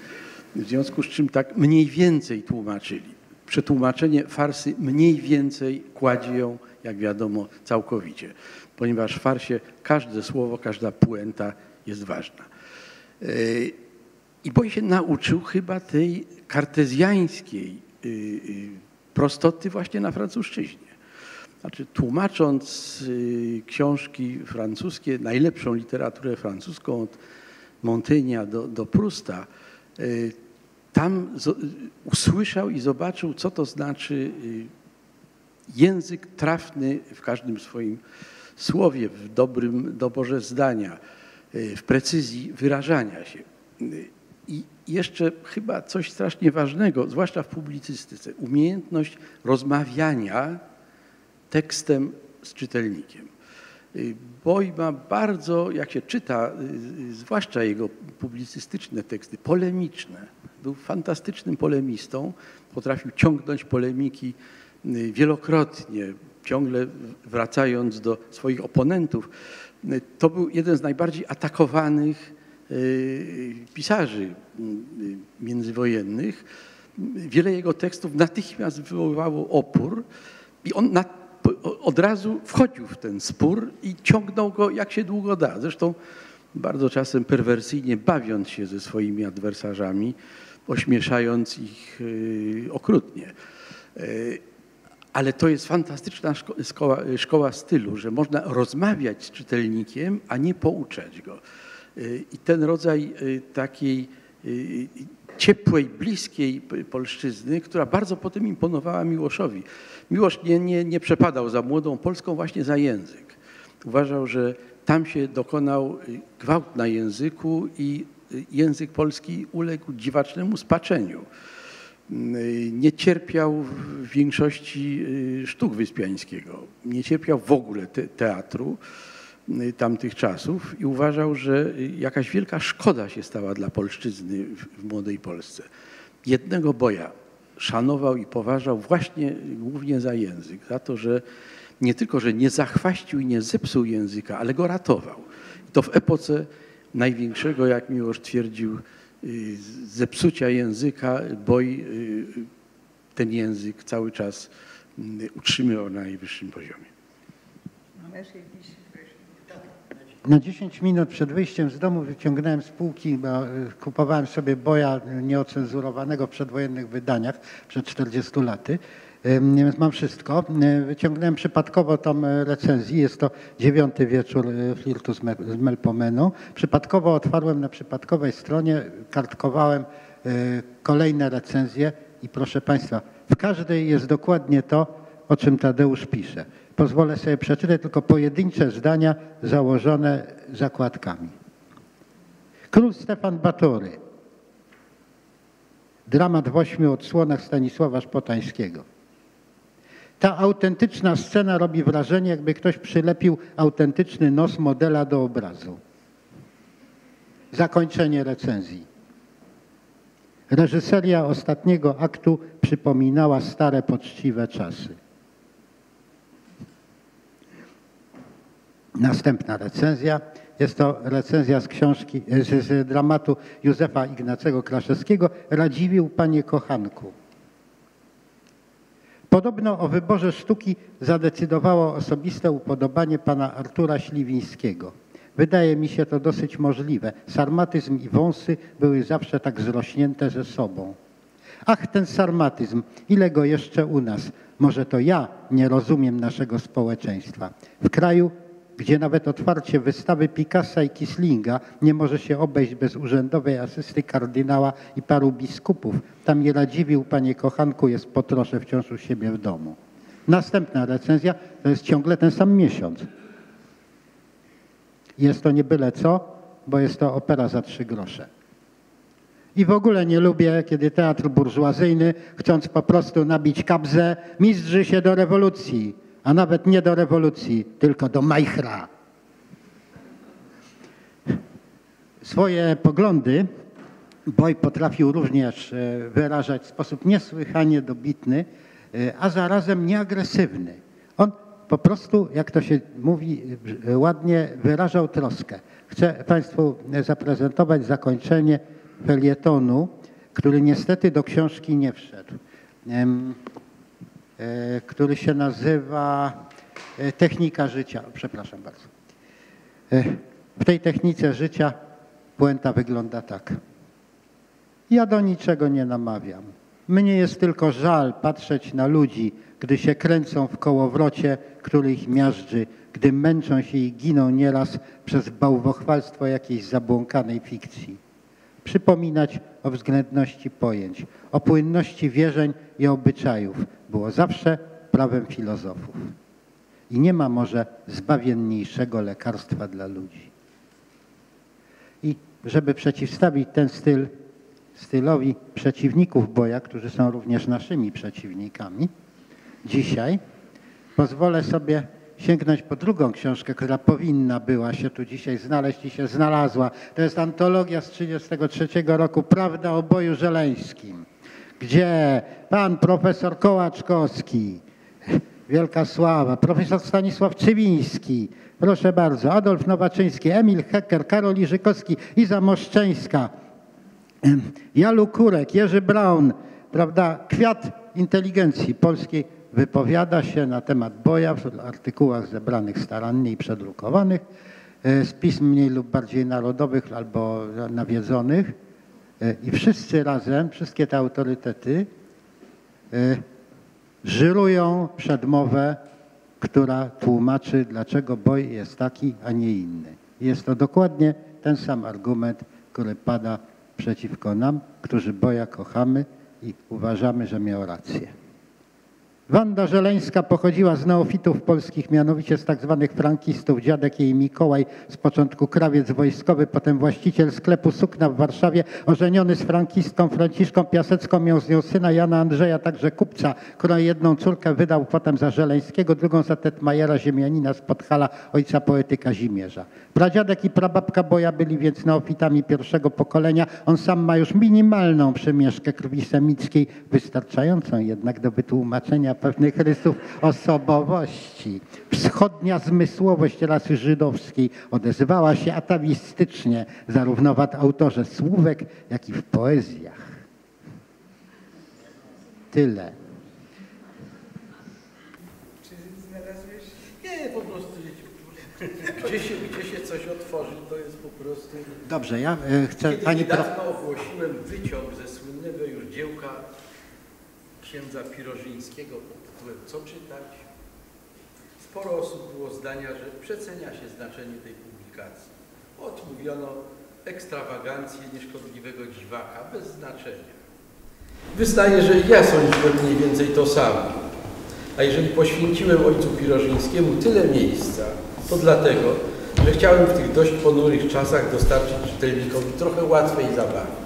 C: W związku z czym tak mniej więcej tłumaczyli. Przetłumaczenie farsy mniej więcej kładzie ją, jak wiadomo, całkowicie, ponieważ w farsie każde słowo, każda puenta jest ważna. E, I Boj się nauczył chyba tej kartezjańskiej y, y, prostoty właśnie na francuszczyźnie. Znaczy, tłumacząc książki francuskie, najlepszą literaturę francuską od Montaigne'a do, do Prusta, tam usłyszał i zobaczył, co to znaczy y, język trafny w każdym swoim słowie, w dobrym doborze zdania, y, w precyzji wyrażania się. Y, I jeszcze chyba coś strasznie ważnego, zwłaszcza w publicystyce, umiejętność rozmawiania tekstem z czytelnikiem. Boj ma bardzo, jak się czyta, zwłaszcza jego publicystyczne teksty, polemiczne, był fantastycznym polemistą, potrafił ciągnąć polemiki y, wielokrotnie, ciągle wracając do swoich oponentów. Y, to był jeden z najbardziej atakowanych y, pisarzy międzywojennych. Wiele jego tekstów natychmiast wywoływało opór i on od razu wchodził w ten spór i ciągnął go jak się długo da. Zresztą bardzo czasem perwersyjnie bawiąc się ze swoimi adwersarzami, ośmieszając ich y, okrutnie. Y, ale to jest fantastyczna szkoła, szkoła stylu, że można rozmawiać z czytelnikiem, a nie pouczać go. Y, I ten rodzaj takiej ciepłej, bliskiej polszczyzny, która bardzo potem imponowała Miłoszowi. Miłosz nie, nie, nie przepadał za młodą Polską właśnie za język. Uważał, że tam się dokonał gwałt na języku i język polski uległ dziwacznemu spaczeniu. Nie cierpiał w większości y, sztuk Wyspiańskiego, nie cierpiał w ogóle te, teatru y, tamtych czasów i uważał, że jakaś wielka szkoda się stała dla polszczyzny w, w młodej Polsce. Jednego boja szanował i poważał właśnie głównie za język, za to, że nie tylko, że nie zachwaścił i nie zepsuł języka, ale go ratował. I to w epoce największego, jak Miłosz twierdził, y, zepsucia języka, boi y, ten język cały czas y, utrzymywał na najwyższym poziomie.
D: Na 10 minut przed wyjściem z domu wyciągnąłem z półki, bo kupowałem sobie boja nieocenzurowanego w przedwojennych wydaniach przed 40 laty. Więc mam wszystko. Wyciągnąłem przypadkowo tą e, recenzję. Jest to dziewiąty wieczór e, flirtu z Melpomeną. Przypadkowo otwarłem na przypadkowej stronie, kartkowałem e, kolejne recenzje i proszę Państwa, w każdej jest dokładnie to, o czym Tadeusz pisze. Pozwolę sobie przeczytać tylko pojedyncze zdania założone zakładkami. Król Stefan Batory. Dramat w ośmiu odsłonach Stanisława Szpotańskiego. Ta autentyczna scena robi wrażenie, jakby ktoś przylepił autentyczny nos modela do obrazu. Zakończenie recenzji. Reżyseria ostatniego aktu przypominała stare, poczciwe czasy. Następna recenzja. Jest to recenzja z książki, z, z dramatu Józefa Ignacego Kraszewskiego Radziwił, panie kochanku. Podobno o wyborze sztuki zadecydowało osobiste upodobanie pana Artura Śliwińskiego. Wydaje mi się to dosyć możliwe. Sarmatyzm i wąsy były zawsze tak zrośnięte ze sobą. Ach, ten sarmatyzm, ile go jeszcze u nas? Może to ja nie rozumiem naszego społeczeństwa. W kraju, gdzie nawet otwarcie wystawy Picassa i Kislinga nie może się obejść bez urzędowej asysty kardynała i paru biskupów. Tam je radziwił, panie kochanku, jest po trosze wciąż u siebie w domu. Następna recenzja to jest ciągle ten sam miesiąc. Jest to nie byle co, bo jest to opera za trzy grosze. I w ogóle nie lubię, kiedy teatr burżuazyjny, chcąc po prostu nabić kabzę, mizdrzy się do rewolucji, a nawet nie do rewolucji, tylko do majchra. Swoje poglądy Boj potrafił również e, wyrażać w sposób niesłychanie dobitny, e, a zarazem nieagresywny. On po prostu, jak to się mówi, e, ładnie wyrażał troskę. Chcę Państwu zaprezentować zakończenie felietonu, który niestety do książki nie wszedł, który się nazywa Technika życia. Przepraszam bardzo. W tej technice życia puenta wygląda tak. Ja do niczego nie namawiam. Mnie jest tylko żal patrzeć na ludzi, gdy się kręcą w kołowrocie, który ich miażdży, gdy męczą się i giną nieraz przez bałwochwalstwo jakiejś zabłąkanej fikcji. Przypominać o względności pojęć, o płynności wierzeń i obyczajów było zawsze prawem filozofów. I nie ma może zbawienniejszego lekarstwa dla ludzi. I żeby przeciwstawić ten styl stylowi przeciwników boja, którzy są również naszymi przeciwnikami, dzisiaj pozwolę sobie sięgnąć po drugą książkę, która powinna była się tu dzisiaj znaleźć i się znalazła. To jest antologia z 1933 roku Prawda o boju żeleńskim, gdzie pan profesor Kołaczkowski, wielka sława, profesor Stanisław Czywiński, proszę bardzo, Adolf Nowaczyński, Emil Hecker, Karol Iżykowski, Iza Moszczeńska, Jalu Kurek, Jerzy Braun, prawda, kwiat inteligencji polskiej wypowiada się na temat boja w artykułach zebranych starannie i przedrukowanych e, z pism mniej lub bardziej narodowych albo nawiedzonych e, i wszyscy razem, wszystkie te autorytety e, żyrują przedmowę, która tłumaczy, dlaczego boj jest taki, a nie inny. Jest to dokładnie ten sam argument, który pada przeciwko nam, którzy boja kochamy i uważamy, że miał rację. Wanda Żeleńska pochodziła z neofitów polskich, mianowicie z tak zwanych frankistów. Dziadek jej Mikołaj, z początku krawiec wojskowy, potem właściciel sklepu sukna w Warszawie, ożeniony z frankistką Franciszką Piasecką, miał z nią syna Jana Andrzeja, także kupca, która jedną córkę wydał potem za Żeleńskiego, drugą za Tetmajera, ziemianina z Podhala, ojca poety Kazimierza. Pradziadek i prababka Boja byli więc neofitami pierwszego pokolenia. On sam ma już minimalną przemieszkę krwi semickiej, wystarczającą jednak do wytłumaczenia pewnych rysów osobowości. Wschodnia zmysłowość rasy żydowskiej odezwała się atawistycznie zarówno w autorze słówek, jak i w poezjach. Tyle.
C: Czy znalazłeś? Nie, po prostu gdzie się, gdzie się coś otworzy, to jest po prostu...
D: Dobrze, ja e, chcę...
C: Kiedy
D: pani
C: niedawno ogłosiłem wyciąg ze słynnego już dziełka księdza Pirożyńskiego pod tytułem Co czytać? Sporo osób było zdania, że przecenia się znaczenie tej publikacji. Odmówiono ekstrawagancję nieszkodliwego dziwaka bez znaczenia. Wyznaję, że ja sądziłem mniej więcej to samo. A jeżeli poświęciłem ojcu Pirożyńskiemu tyle miejsca, to dlatego, że chciałem w tych dość ponurych czasach dostarczyć czytelnikowi trochę łatwej zabawy.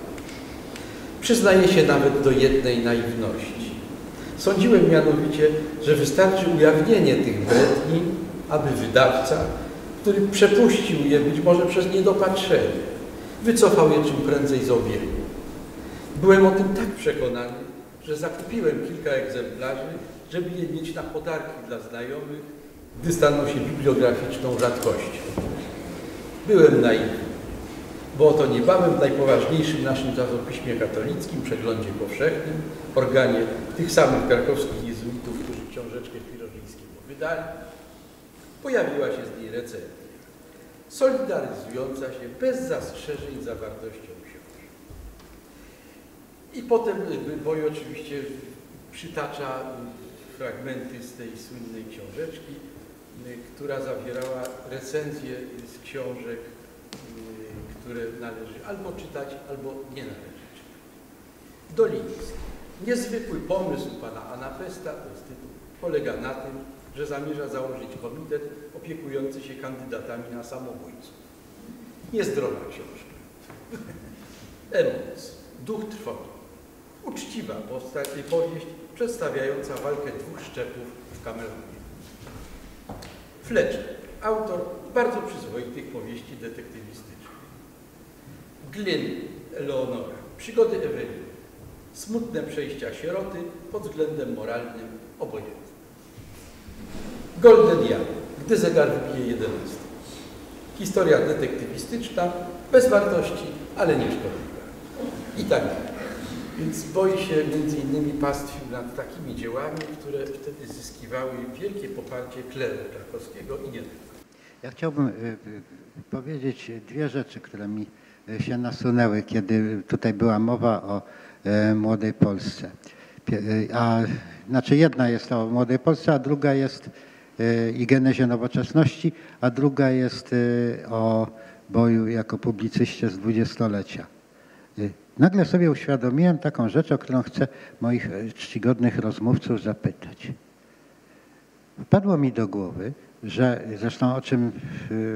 C: Przyznaję się nawet do jednej naiwności. Sądziłem mianowicie, że wystarczy ujawnienie tych bredni, aby wydawca, który przepuścił je być może przez niedopatrzenie, wycofał je czym prędzej z obiegu. Byłem o tym tak przekonany, że zakupiłem kilka egzemplarzy, żeby je mieć na podarki dla znajomych, gdy staną się bibliograficzną rzadkością. Byłem naiwny, bo oto niebawem w najpoważniejszym naszym czasopiśmie katolickim, Przeglądzie Powszechnym, organie tych samych krakowskich jezuitów, którzy książeczkę Pirożyńskiego wydali, pojawiła się z niej recenzja, solidaryzująca się bez zastrzeżeń zawartością książki. I potem Boj oczywiście przytacza fragmenty z tej słynnej książeczki, która zawierała recenzje z książek, które należy albo czytać, albo nie należy czytać. Doliński. Niezwykły pomysł pana Anapesta, to jest tytuł, polega na tym, że zamierza założyć komitet opiekujący się kandydatami na samobójców. Niezdrowa książka. [laughs] Emos, duch trwogi. Uczciwa postać, powieść przedstawiająca walkę dwóch szczepów w Kamerunie. Fletcher, autor bardzo przyzwoitych powieści detektywistycznych. Glyn, Eleonora, przygody Eweliny. Smutne przejścia sieroty pod względem moralnym obojętne. Golden Young, gdy zegar wybije 11. Historia detektywistyczna, bez wartości, ale nie szkodliwa. I tak dalej. Więc boi się między innymi pastwił nad takimi dziełami, które wtedy zyskiwały wielkie poparcie kleru krakowskiego i nie tylko.
D: Ja chciałbym y, y, powiedzieć dwie rzeczy, które mi y, się nasunęły, kiedy tutaj była mowa o młodej Polsce. A, znaczy jedna jest o młodej Polsce, a druga jest i genezie nowoczesności, a druga jest o boju jako publicyście z dwudziestolecia. Nagle sobie uświadomiłem taką rzecz, o którą chcę moich czcigodnych rozmówców zapytać. Wpadło mi do głowy, że zresztą o czym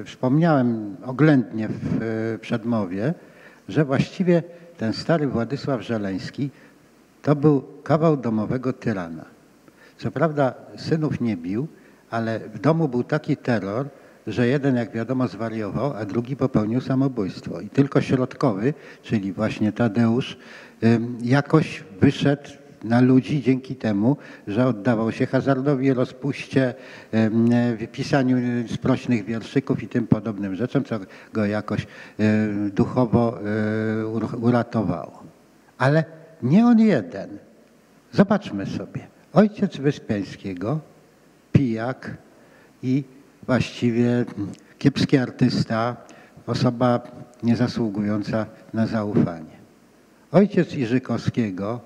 D: wspomniałem oględnie w przedmowie, że właściwie ten stary Władysław Żeleński to był kawał domowego tyrana. Co prawda synów nie bił, ale w domu był taki terror, że jeden, jak wiadomo, zwariował, a drugi popełnił samobójstwo. I tylko środkowy, czyli właśnie Tadeusz, jakoś wyszedł na ludzi dzięki temu, że oddawał się hazardowi, rozpuście, pisaniu sprośnych wierszyków i tym podobnym rzeczom, co go jakoś duchowo e, uratowało. Ale nie on jeden. Zobaczmy sobie. Ojciec Wyspiańskiego, pijak i właściwie kiepski artysta, osoba niezasługująca na zaufanie. Ojciec Iżykowskiego,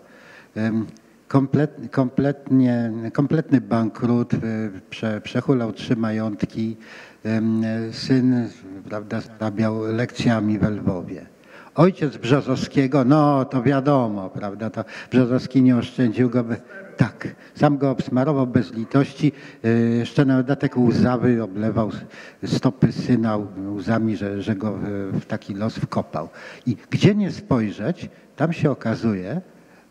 D: kompletnie, kompletnie, kompletny bankrut, prze, przehulał trzy majątki, syn prawda, zarabiał lekcjami w Lwowie. Ojciec Brzozowskiego, no to wiadomo, prawda, to Brzozowski nie oszczędził go. Tak, sam go obsmarował bez litości, e, jeszcze na dodatek łzawy oblewał stopy syna łzami, że, że go w taki los wkopał. I gdzie nie spojrzeć, tam się okazuje,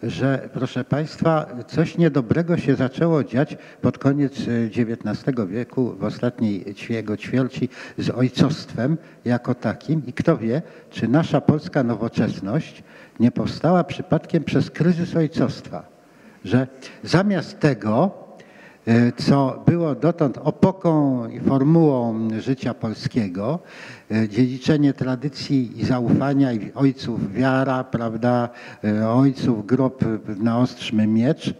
D: że proszę Państwa, coś niedobrego się zaczęło dziać pod koniec XIX e, wieku, w ostatniej jego ćwierci z ojcostwem jako takim. I kto wie, czy nasza polska nowoczesność nie powstała przypadkiem przez kryzys ojcostwa, że zamiast tego, co było dotąd opoką i formułą życia polskiego, e, dziedziczenie tradycji i zaufania i ojców wiara, prawda, e, ojców grob na ostrzmy miecz,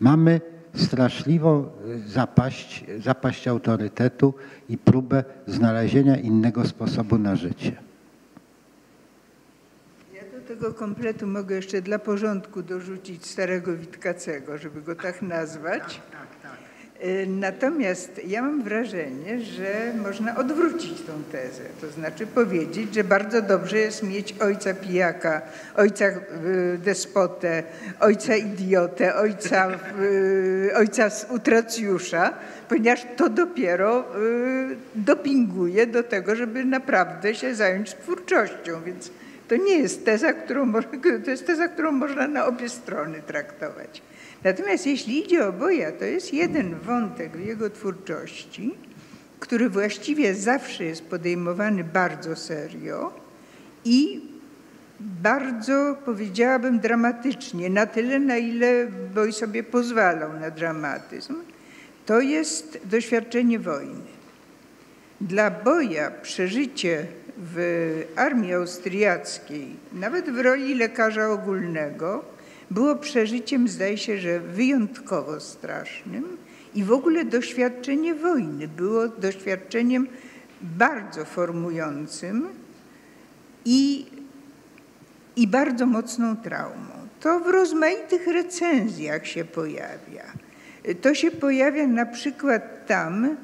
D: mamy straszliwą zapaść, zapaść autorytetu i próbę znalezienia innego sposobu na życie
B: tego kompletu mogę jeszcze dla porządku dorzucić starego Witkacego, żeby go tak nazwać. Tak, tak, tak. E, natomiast ja mam wrażenie, że można odwrócić tą tezę. To znaczy powiedzieć, że bardzo dobrze jest mieć ojca pijaka, ojca e, despotę, ojca idiotę, ojca, e, ojca utracjusza, ponieważ to dopiero dopinguje do tego, żeby naprawdę się zająć twórczością. Więc to nie jest teza, którą, [laughs] to jest teza, którą można na obie strony traktować. Natomiast jeśli idzie o Boja, to jest jeden wątek w jego twórczości, który właściwie zawsze jest podejmowany bardzo serio i bardzo, powiedziałabym, dramatycznie, na tyle, na ile Boj sobie pozwalał na dramatyzm, to jest doświadczenie wojny. Dla Boja przeżycie w armii austriackiej, nawet w roli lekarza ogólnego, było przeżyciem, zdaje się, że wyjątkowo strasznym i w ogóle doświadczenie wojny było doświadczeniem bardzo formującym i, i bardzo mocną traumą. to w rozmaitych recenzjach się pojawia. To się pojawia na przykład tam,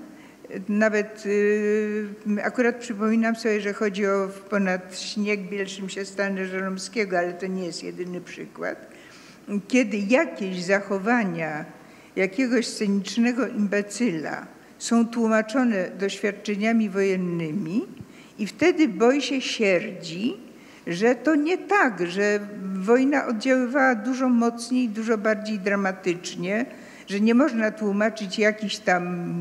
B: nawet y, akurat przypominam sobie, że chodzi o ponad śnieg bielszym się stany Żeromskiego, ale to nie jest jedyny przykład. Kiedy jakieś zachowania jakiegoś scenicznego imbecyla są tłumaczone doświadczeniami wojennymi i wtedy boi się sierdzi, że to nie tak, że wojna oddziaływała dużo mocniej, dużo bardziej dramatycznie, że nie można tłumaczyć jakichś tam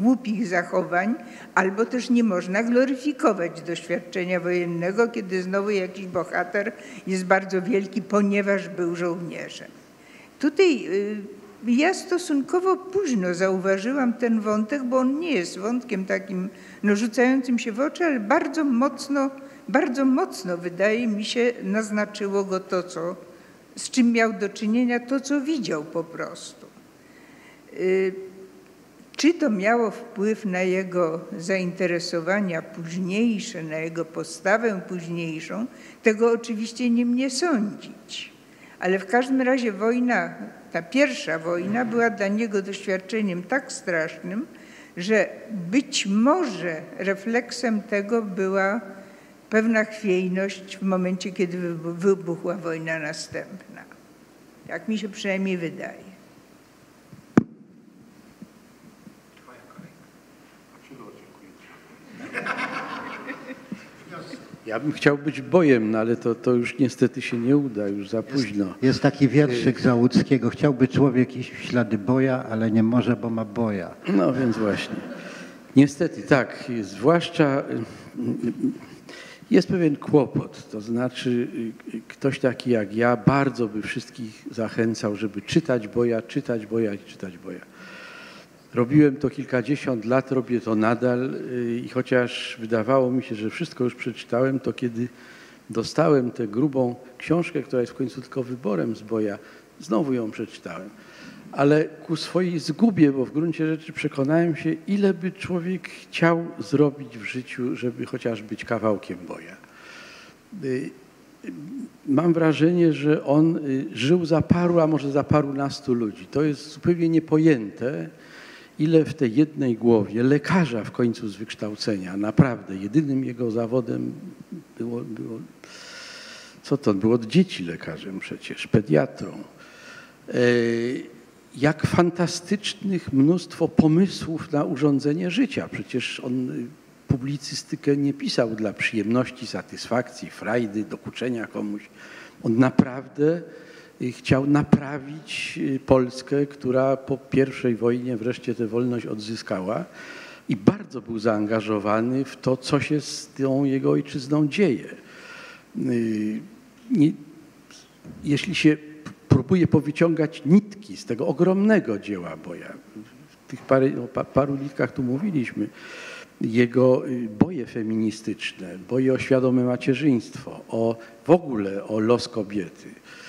B: głupich zachowań, albo też nie można gloryfikować doświadczenia wojennego, kiedy znowu jakiś bohater jest bardzo wielki, ponieważ był żołnierzem. Tutaj y, ja stosunkowo późno zauważyłam ten wątek, bo on nie jest wątkiem takim no, rzucającym się w oczy, ale bardzo mocno, bardzo mocno wydaje mi się naznaczyło go to, co, z czym miał do czynienia, to co widział po prostu. Y, czy to miało wpływ na jego zainteresowania późniejsze, na jego postawę późniejszą, tego oczywiście nie mnie sądzić. Ale w każdym razie wojna, ta pierwsza wojna była dla niego doświadczeniem tak strasznym, że być może refleksem tego była pewna chwiejność w momencie, kiedy wybuchła wojna następna. Jak mi się przynajmniej wydaje.
C: Ja bym chciał być bojem, no ale to, to już niestety się nie uda, już za późno.
D: Jest, jest taki wierszyk Załuckiego. Chciałby człowiek iść w ślady boja, ale nie może, bo ma boja.
C: No więc właśnie. Niestety tak, zwłaszcza jest pewien kłopot. To znaczy ktoś taki jak ja bardzo by wszystkich zachęcał, żeby czytać boja, czytać boja i czytać boja. Robiłem to kilkadziesiąt lat, robię to nadal y, i chociaż wydawało mi się, że wszystko już przeczytałem, to kiedy dostałem tę grubą książkę, która jest w końcu tylko wyborem z boja, znowu ją przeczytałem. Ale ku swojej zgubie, bo w gruncie rzeczy przekonałem się, ile by człowiek chciał zrobić w życiu, żeby chociaż być kawałkiem boja. Y, mam wrażenie, że on y, żył za paru, a może za parunastu ludzi. To jest zupełnie niepojęte ile w tej jednej głowie lekarza w końcu z wykształcenia, naprawdę jedynym jego zawodem było, było co to, był od dzieci lekarzem przecież, pediatrą. E, jak fantastycznych mnóstwo pomysłów na urządzenie życia. Przecież on publicystykę nie pisał dla przyjemności, satysfakcji, frajdy, dokuczenia komuś. On naprawdę chciał naprawić y, Polskę, która po pierwszej wojnie wreszcie tę wolność odzyskała i bardzo był zaangażowany w to, co się z tą jego ojczyzną dzieje. Y, jeśli się próbuje powyciągać nitki z tego ogromnego dzieła Boja, w tych parę, o paru nitkach tu mówiliśmy, jego y, boje feministyczne, boje o świadome macierzyństwo, o w ogóle o los kobiety, Y,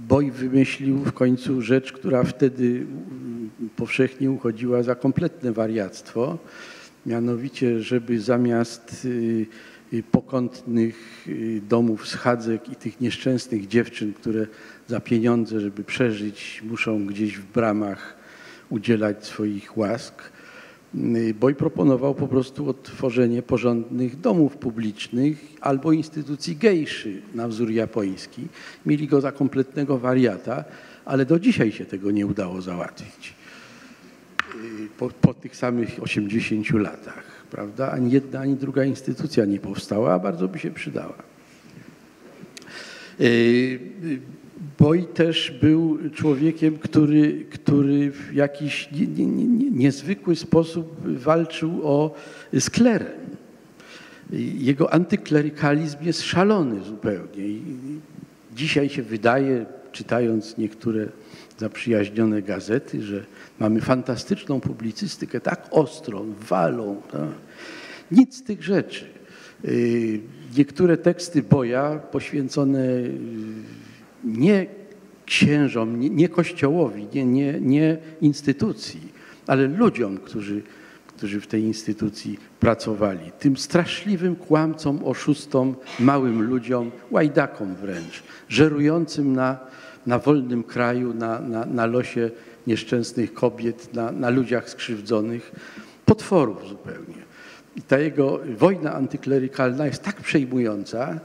C: Boj wymyślił w końcu rzecz, która wtedy mm, powszechnie uchodziła za kompletne wariactwo, mianowicie, żeby zamiast y, y, pokątnych domów schadzek i tych nieszczęsnych dziewczyn, które za pieniądze, żeby przeżyć, muszą gdzieś w bramach udzielać swoich łask, Y, Boj proponował po prostu odtworzenie porządnych domów publicznych albo instytucji gejszy na wzór japoński. Mieli go za kompletnego wariata, ale do dzisiaj się tego nie udało załatwić. Y, po, po tych samych 80 latach, prawda? Ani jedna, ani druga instytucja nie powstała, a bardzo by się przydała. Y, Boj też był człowiekiem, który, który w jakiś nie, nie, nie, niezwykły sposób walczył o sklerę. Jego antyklerykalizm jest szalony zupełnie. I dzisiaj się wydaje, czytając niektóre zaprzyjaźnione gazety, że mamy fantastyczną publicystykę, tak ostrą, walą. Tak? Nic z tych rzeczy. Y, niektóre teksty Boja poświęcone nie księżom, nie, nie kościołowi, nie, nie, nie instytucji, ale ludziom, którzy którzy w tej instytucji pracowali. Tym straszliwym kłamcom, oszustom, małym ludziom, łajdakom wręcz, żerującym na, na wolnym kraju, na, na, na losie nieszczęsnych kobiet, na, na ludziach skrzywdzonych, potworów zupełnie. I ta jego wojna antyklerykalna jest tak przejmująca,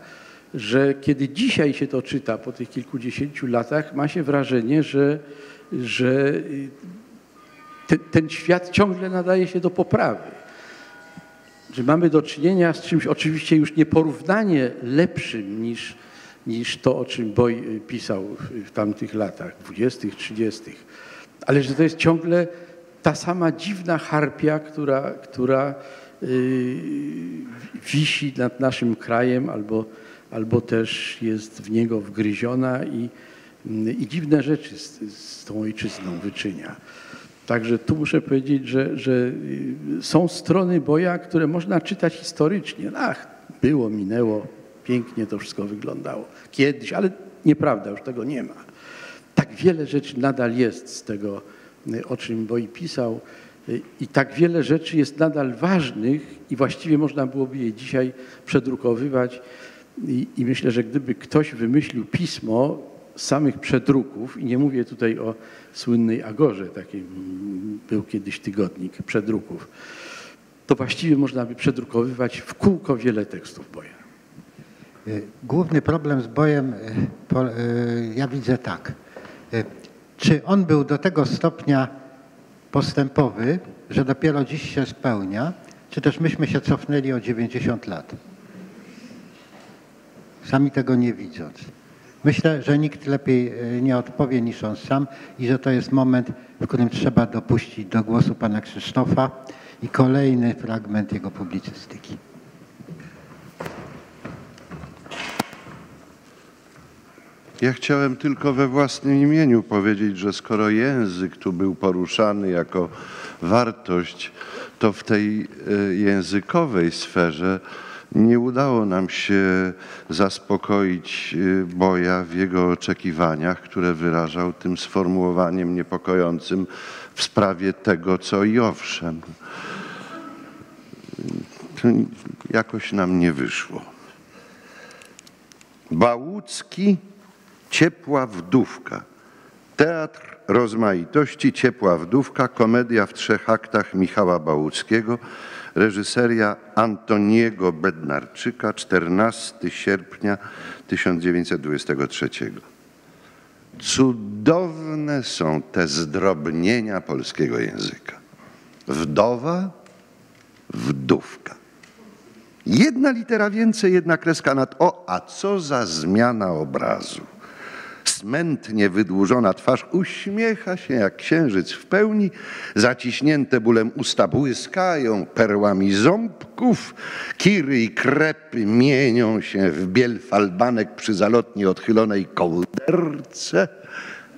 C: że kiedy dzisiaj się to czyta po tych kilkudziesięciu latach, ma się wrażenie, że, że ten, ten świat ciągle nadaje się do poprawy. Że mamy do czynienia z czymś oczywiście już nieporównanie lepszym niż, niż to, o czym Boj pisał w tamtych latach, dwudziestych, trzydziestych. Ale że to jest ciągle ta sama dziwna harpia, która, która yy, wisi nad naszym krajem albo, albo też jest w niego wgryziona i, i dziwne rzeczy z, z tą ojczyzną wyczynia. Także tu muszę powiedzieć, że, że y, są strony boja, które można czytać historycznie. Ach, było, minęło, pięknie to wszystko wyglądało. Kiedyś, ale nieprawda, już tego nie ma. Tak wiele rzeczy nadal jest z tego, y, o czym Boi pisał y, i tak wiele rzeczy jest nadal ważnych i właściwie można byłoby je dzisiaj przedrukowywać i, i myślę, że gdyby ktoś wymyślił pismo samych przedruków, i nie mówię tutaj o słynnej Agorze, taki był kiedyś tygodnik przedruków, to właściwie można by przedrukowywać w kółko wiele tekstów Boja.
D: E, główny problem z Bojem e, e, ja widzę tak. Czy on był do tego stopnia postępowy, że dopiero dziś się spełnia, czy też myśmy się cofnęli o 90 lat? Sami tego nie widząc. Myślę, że nikt lepiej e, nie odpowie niż on sam i że to jest moment, w którym trzeba dopuścić do głosu pana Krzysztofa i kolejny fragment jego publicystyki.
E: Ja chciałem tylko we własnym imieniu powiedzieć, że skoro język tu był poruszany jako wartość, to w tej e, językowej sferze nie udało nam się zaspokoić y, Boja w jego oczekiwaniach, które wyrażał tym sformułowaniem niepokojącym w sprawie tego, co i owszem. Jakoś nam nie wyszło. Bałucki, ciepła wdówka. Teatr rozmaitości, ciepła wdówka, komedia w trzech aktach Michała Bałuckiego reżyseria Antoniego Bednarczyka, 14 sierpnia 1923. Cudowne są te zdrobnienia polskiego języka. Wdowa, wdówka. Jedna litera więcej, jedna kreska nad o, a co za zmiana obrazu smętnie wydłużona twarz uśmiecha się jak księżyc w pełni, zaciśnięte bólem usta błyskają perłami ząbków, kiry i krepy mienią się w biel falbanek przy zalotnie odchylonej kołderce.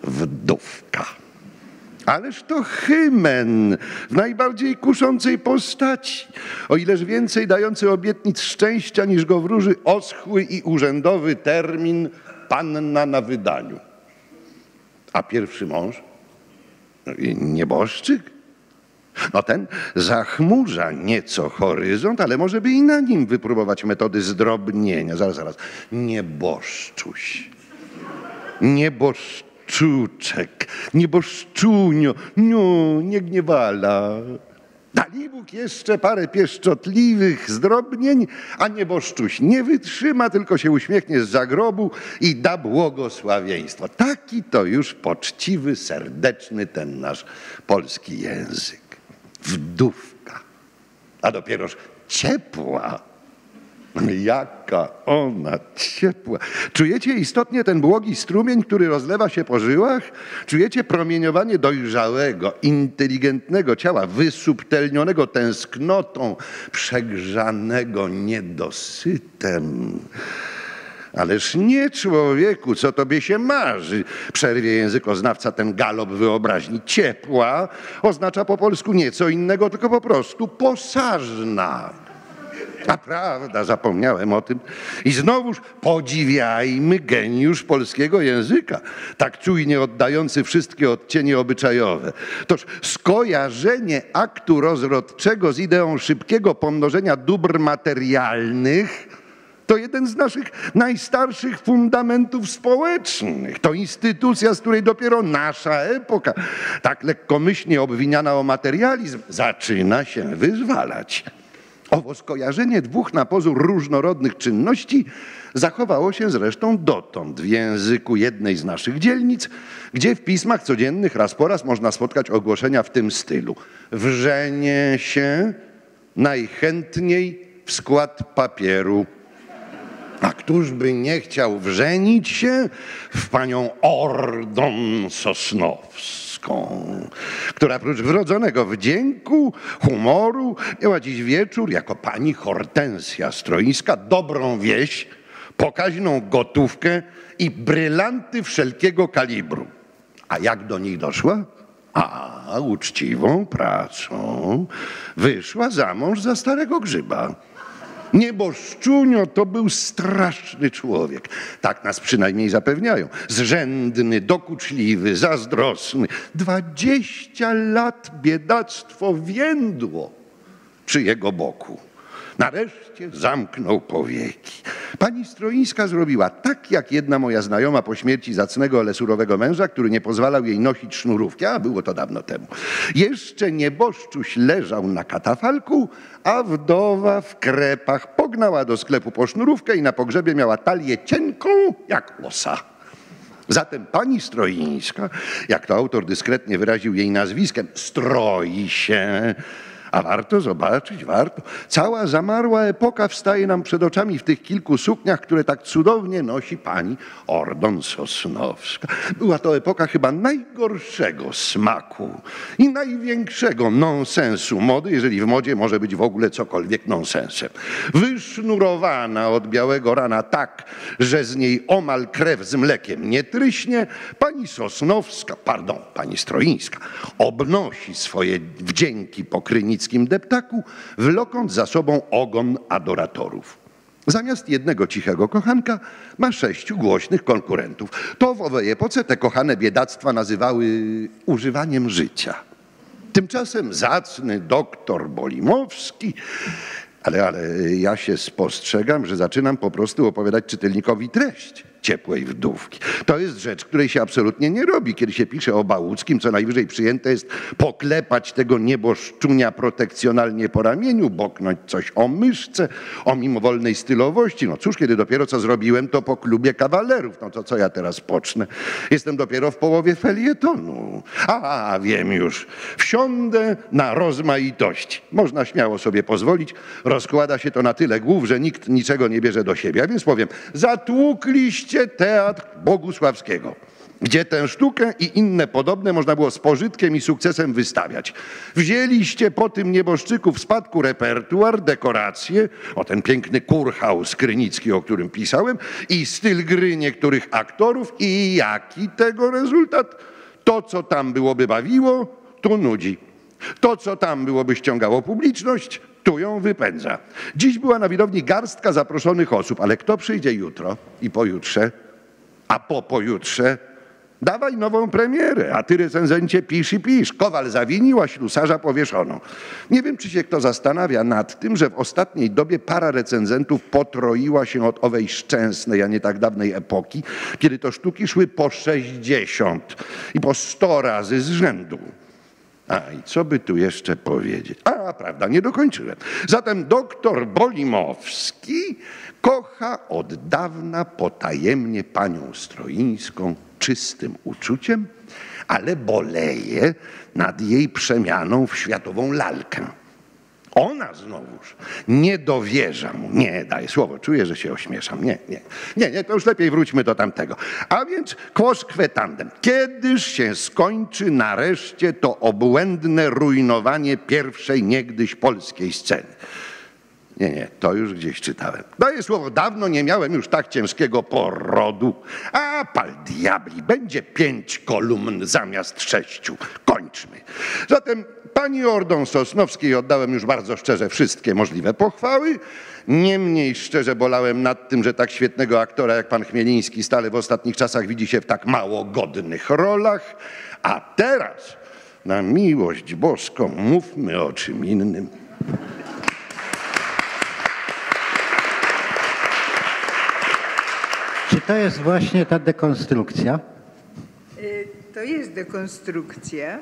E: Wdówka. Ależ to hymen w najbardziej kuszącej postaci, o ileż więcej dający obietnic szczęścia niż go wróży oschły i urzędowy termin panna na wydaniu. A pierwszy mąż? Nieboszczyk? No ten zachmurza nieco horyzont, ale może by i na nim wypróbować metody zdrobnienia. Zaraz, zaraz. Nieboszczuś. Nieboszczuczek. Nieboszczunio. No, nie gniewala. Dali Bóg jeszcze parę pieszczotliwych zdrobnień, a nieboszczuś nie wytrzyma, tylko się uśmiechnie z zagrobu i da błogosławieństwo. Taki to już poczciwy, serdeczny ten nasz polski język. Wdówka, a dopieroż ciepła [clears throat] Jaka ona ciepła. Czujecie istotnie ten błogi strumień, który rozlewa się po żyłach? Czujecie promieniowanie dojrzałego, inteligentnego ciała, wysubtelnionego tęsknotą, przegrzanego niedosytem. Ależ nie człowieku, co tobie się marzy? Przerwie językoznawca ten galop wyobraźni. Ciepła oznacza po polsku nieco innego, tylko po prostu posażna. A prawda, zapomniałem o tym. I znowuż podziwiajmy geniusz polskiego języka, tak czujnie oddający wszystkie odcienie obyczajowe. Toż skojarzenie aktu rozrodczego z ideą szybkiego pomnożenia dóbr materialnych to jeden z naszych najstarszych fundamentów społecznych. To instytucja, z której dopiero nasza epoka, tak lekkomyślnie obwiniana o materializm, zaczyna się wyzwalać. Owo skojarzenie dwóch na pozór różnorodnych czynności zachowało się zresztą dotąd w języku jednej z naszych dzielnic, gdzie w pismach codziennych raz po raz można spotkać ogłoszenia w tym stylu. Wrzenie się najchętniej w skład papieru. A któż by nie chciał wrzenić się w panią Ordon Sosnowską, która prócz wrodzonego wdzięku, humoru miała dziś wieczór jako pani Hortensja Stroińska dobrą wieś, pokaźną gotówkę i brylanty wszelkiego kalibru. A jak do nich doszła? A uczciwą pracą wyszła za mąż za starego grzyba. Nieboszczunio to był straszny człowiek. Tak nas przynajmniej zapewniają. Zrzędny, dokuczliwy, zazdrosny. Dwadzieścia lat biedactwo więdło przy jego boku. Nareszcie zamknął powieki. Pani Stroińska zrobiła tak, jak jedna moja znajoma po śmierci zacnego, ale surowego męża, który nie pozwalał jej nosić sznurówki, a było to dawno temu. Jeszcze nieboszczuś leżał na katafalku, a wdowa w krepach pognała do sklepu po sznurówkę i na pogrzebie miała talię cienką jak osa. Zatem pani Stroińska, jak to autor dyskretnie wyraził jej nazwiskiem, stroi się a warto zobaczyć, warto. Cała zamarła epoka wstaje nam przed oczami w tych kilku sukniach, które tak cudownie nosi pani Ordon Sosnowska. Była to epoka chyba najgorszego smaku i największego nonsensu mody, jeżeli w modzie może być w ogóle cokolwiek nonsensem. Wysznurowana od białego rana tak, że z niej omal krew z mlekiem nie tryśnie, pani Sosnowska, pardon, pani Stroińska, obnosi swoje wdzięki po krynickim deptaku, wlokąc za sobą ogon adoratorów. Zamiast jednego cichego kochanka ma sześciu głośnych konkurentów. To w owej epoce te kochane biedactwa nazywały używaniem życia. Tymczasem zacny doktor Bolimowski, ale, ale ja się spostrzegam, że zaczynam po prostu opowiadać czytelnikowi treść ciepłej wdówki. To jest rzecz, której się absolutnie nie robi, kiedy się pisze o Bałuckim, co najwyżej przyjęte jest poklepać tego nieboszczunia protekcjonalnie po ramieniu, boknąć coś o myszce, o mimowolnej stylowości. No cóż, kiedy dopiero co zrobiłem, to po klubie kawalerów. No to co ja teraz pocznę? Jestem dopiero w połowie felietonu. A, wiem już. Wsiądę na rozmaitość. Można śmiało sobie pozwolić. Rozkłada się to na tyle głów, że nikt niczego nie bierze do siebie. A więc powiem, zatłukliście teatr Bogusławskiego, gdzie tę sztukę i inne podobne można było z pożytkiem i sukcesem wystawiać. Wzięliście po tym nieboszczyku w spadku repertuar, dekoracje, o ten piękny kurhaus krynicki, o którym pisałem, i styl gry niektórych aktorów i jaki tego rezultat? To, co tam byłoby bawiło, tu nudzi. To, co tam byłoby ściągało publiczność, tu ją wypędza. Dziś była na widowni garstka zaproszonych osób, ale kto przyjdzie jutro i pojutrze, a po pojutrze? Dawaj nową premierę, a ty recenzencie pisz i pisz. Kowal zawinił, a ślusarza powieszono. Nie wiem, czy się kto zastanawia nad tym, że w ostatniej dobie para recenzentów potroiła się od owej szczęsnej, a nie tak dawnej epoki, kiedy to sztuki szły po 60 i po 100 razy z rzędu. A i co by tu jeszcze powiedzieć? A, prawda, nie dokończyłem. Zatem doktor Bolimowski kocha od dawna potajemnie panią Stroińską czystym uczuciem, ale boleje nad jej przemianą w światową lalkę. Ona znowuż nie dowierza mu. Nie, daję słowo, czuję, że się ośmieszam. Nie, nie, nie, nie, to już lepiej wróćmy do tamtego. A więc quos quetandem. Kiedyż się skończy nareszcie to obłędne rujnowanie pierwszej niegdyś polskiej sceny? Nie, nie, to już gdzieś czytałem. Daję słowo, dawno nie miałem już tak ciężkiego porodu. A pal diabli, będzie pięć kolumn zamiast sześciu. Kończmy. Zatem pani Ordon Sosnowskiej oddałem już bardzo szczerze wszystkie możliwe pochwały. Niemniej szczerze bolałem nad tym, że tak świetnego aktora jak pan Chmieliński stale w ostatnich czasach widzi się w tak mało godnych rolach. A teraz, na miłość boską, mówmy o czym innym.
D: Czy to jest właśnie ta dekonstrukcja?
B: Y, To jest dekonstrukcja,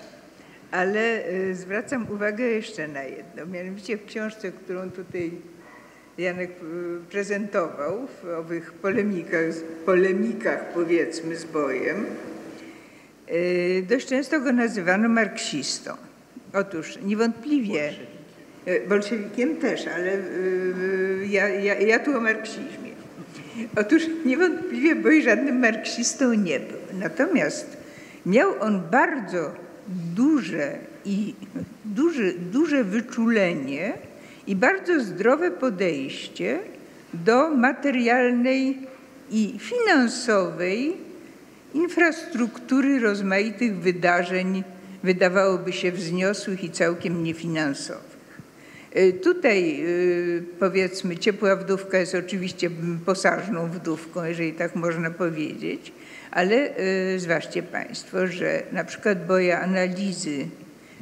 B: ale y, zwracam uwagę jeszcze na jedno. Mianowicie w książce, którą tutaj Janek y, prezentował, w owych polemikach, polemikach powiedzmy z bojem, y, dość często go nazywano marksistą. Otóż niewątpliwie, bolszewikiem też, ale ja, ja, ja tu o marksizmie. Otóż niewątpliwie Boj żadnym marksistą nie był. Natomiast miał on bardzo duże i duże, duże wyczulenie i bardzo zdrowe podejście do materialnej i finansowej infrastruktury rozmaitych wydarzeń, wydawałoby się wzniosłych i całkiem niefinansowych. Y, Tutaj y, powiedzmy ciepła wdówka jest oczywiście posażną wdówką, jeżeli tak można powiedzieć, ale y, zważcie Państwo, że na przykład boja analizy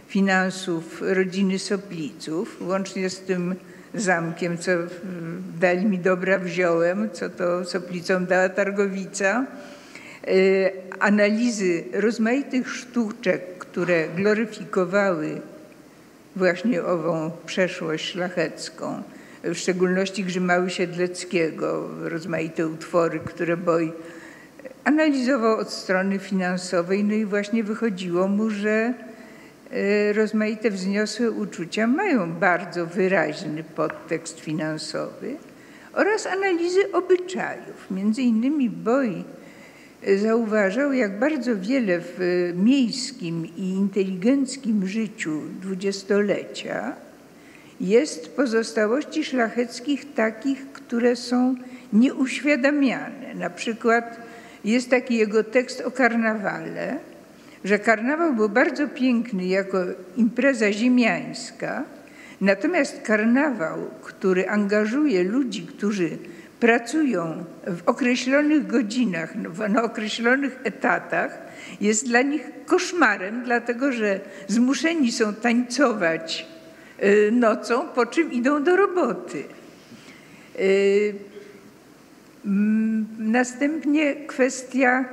B: finansów rodziny Sopliców, łącznie z tym zamkiem, co dali mi dobra wziąłem, co to Soplicom dała Targowica, y, analizy rozmaitych sztuczek, które gloryfikowały właśnie ową przeszłość szlachecką, w szczególności Grzymały Siedleckiego, rozmaite utwory, które Boj analizował od strony finansowej, no i właśnie wychodziło mu, że e, rozmaite wzniosłe uczucia mają bardzo wyraźny podtekst finansowy oraz analizy obyczajów. Między innymi Boj zauważał, jak bardzo wiele w miejskim i inteligenckim życiu dwudziestolecia jest pozostałości szlacheckich takich, które są nieuświadamiane. Na przykład jest taki jego tekst o karnawale, że karnawał był bardzo piękny jako impreza ziemiańska, natomiast karnawał, który angażuje ludzi, którzy pracują w określonych godzinach, w- na określonych etatach, jest dla nich koszmarem, dlatego że zmuszeni są tańcować y, nocą, po czym idą do roboty. Mm, Następnie kwestia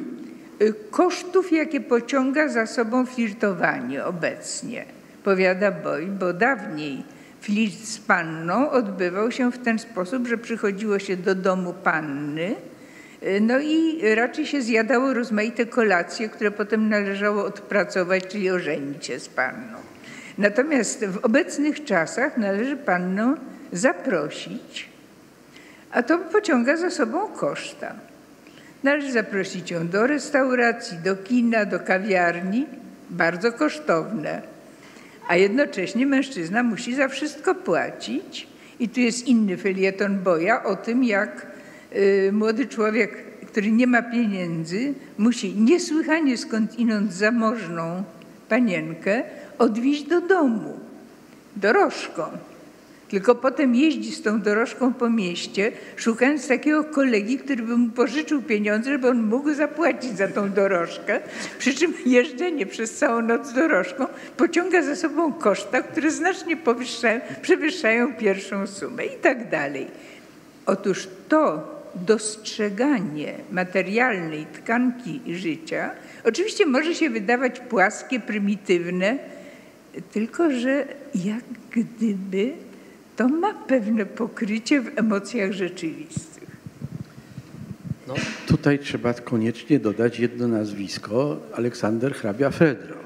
B: [clears throat] kosztów, jakie pociąga za sobą flirtowanie obecnie, powiada Boj, bo dawniej flirt z panną odbywał się w ten sposób, że przychodziło się do domu panny, y, no i raczej się zjadało rozmaite kolacje, które potem należało odpracować, czyli ożenić się z panną. Natomiast w obecnych czasach należy pannę zaprosić, a to pociąga za sobą koszta. Należy zaprosić ją do restauracji, do kina, do kawiarni, bardzo kosztowne. A jednocześnie mężczyzna musi za wszystko płacić. I tu jest inny felieton boja o tym, jak y, młody człowiek, który nie ma pieniędzy, musi niesłychanie skądinąd zamożną panienkę odwieźć do domu dorożką. Tylko potem jeździ z tą dorożką po mieście, szukając takiego kolegi, który by mu pożyczył pieniądze, żeby on mógł zapłacić za tą dorożkę. Przy czym jeżdżenie przez całą noc dorożką pociąga za sobą koszta, które znacznie powyższają, przewyższają pierwszą sumę i tak dalej. Otóż to dostrzeganie materialnej tkanki życia oczywiście może się wydawać płaskie, prymitywne, tylko że jak gdyby to ma pewne pokrycie w emocjach rzeczywistych.
C: No, tutaj trzeba koniecznie dodać jedno nazwisko, Aleksander hrabia Fredro.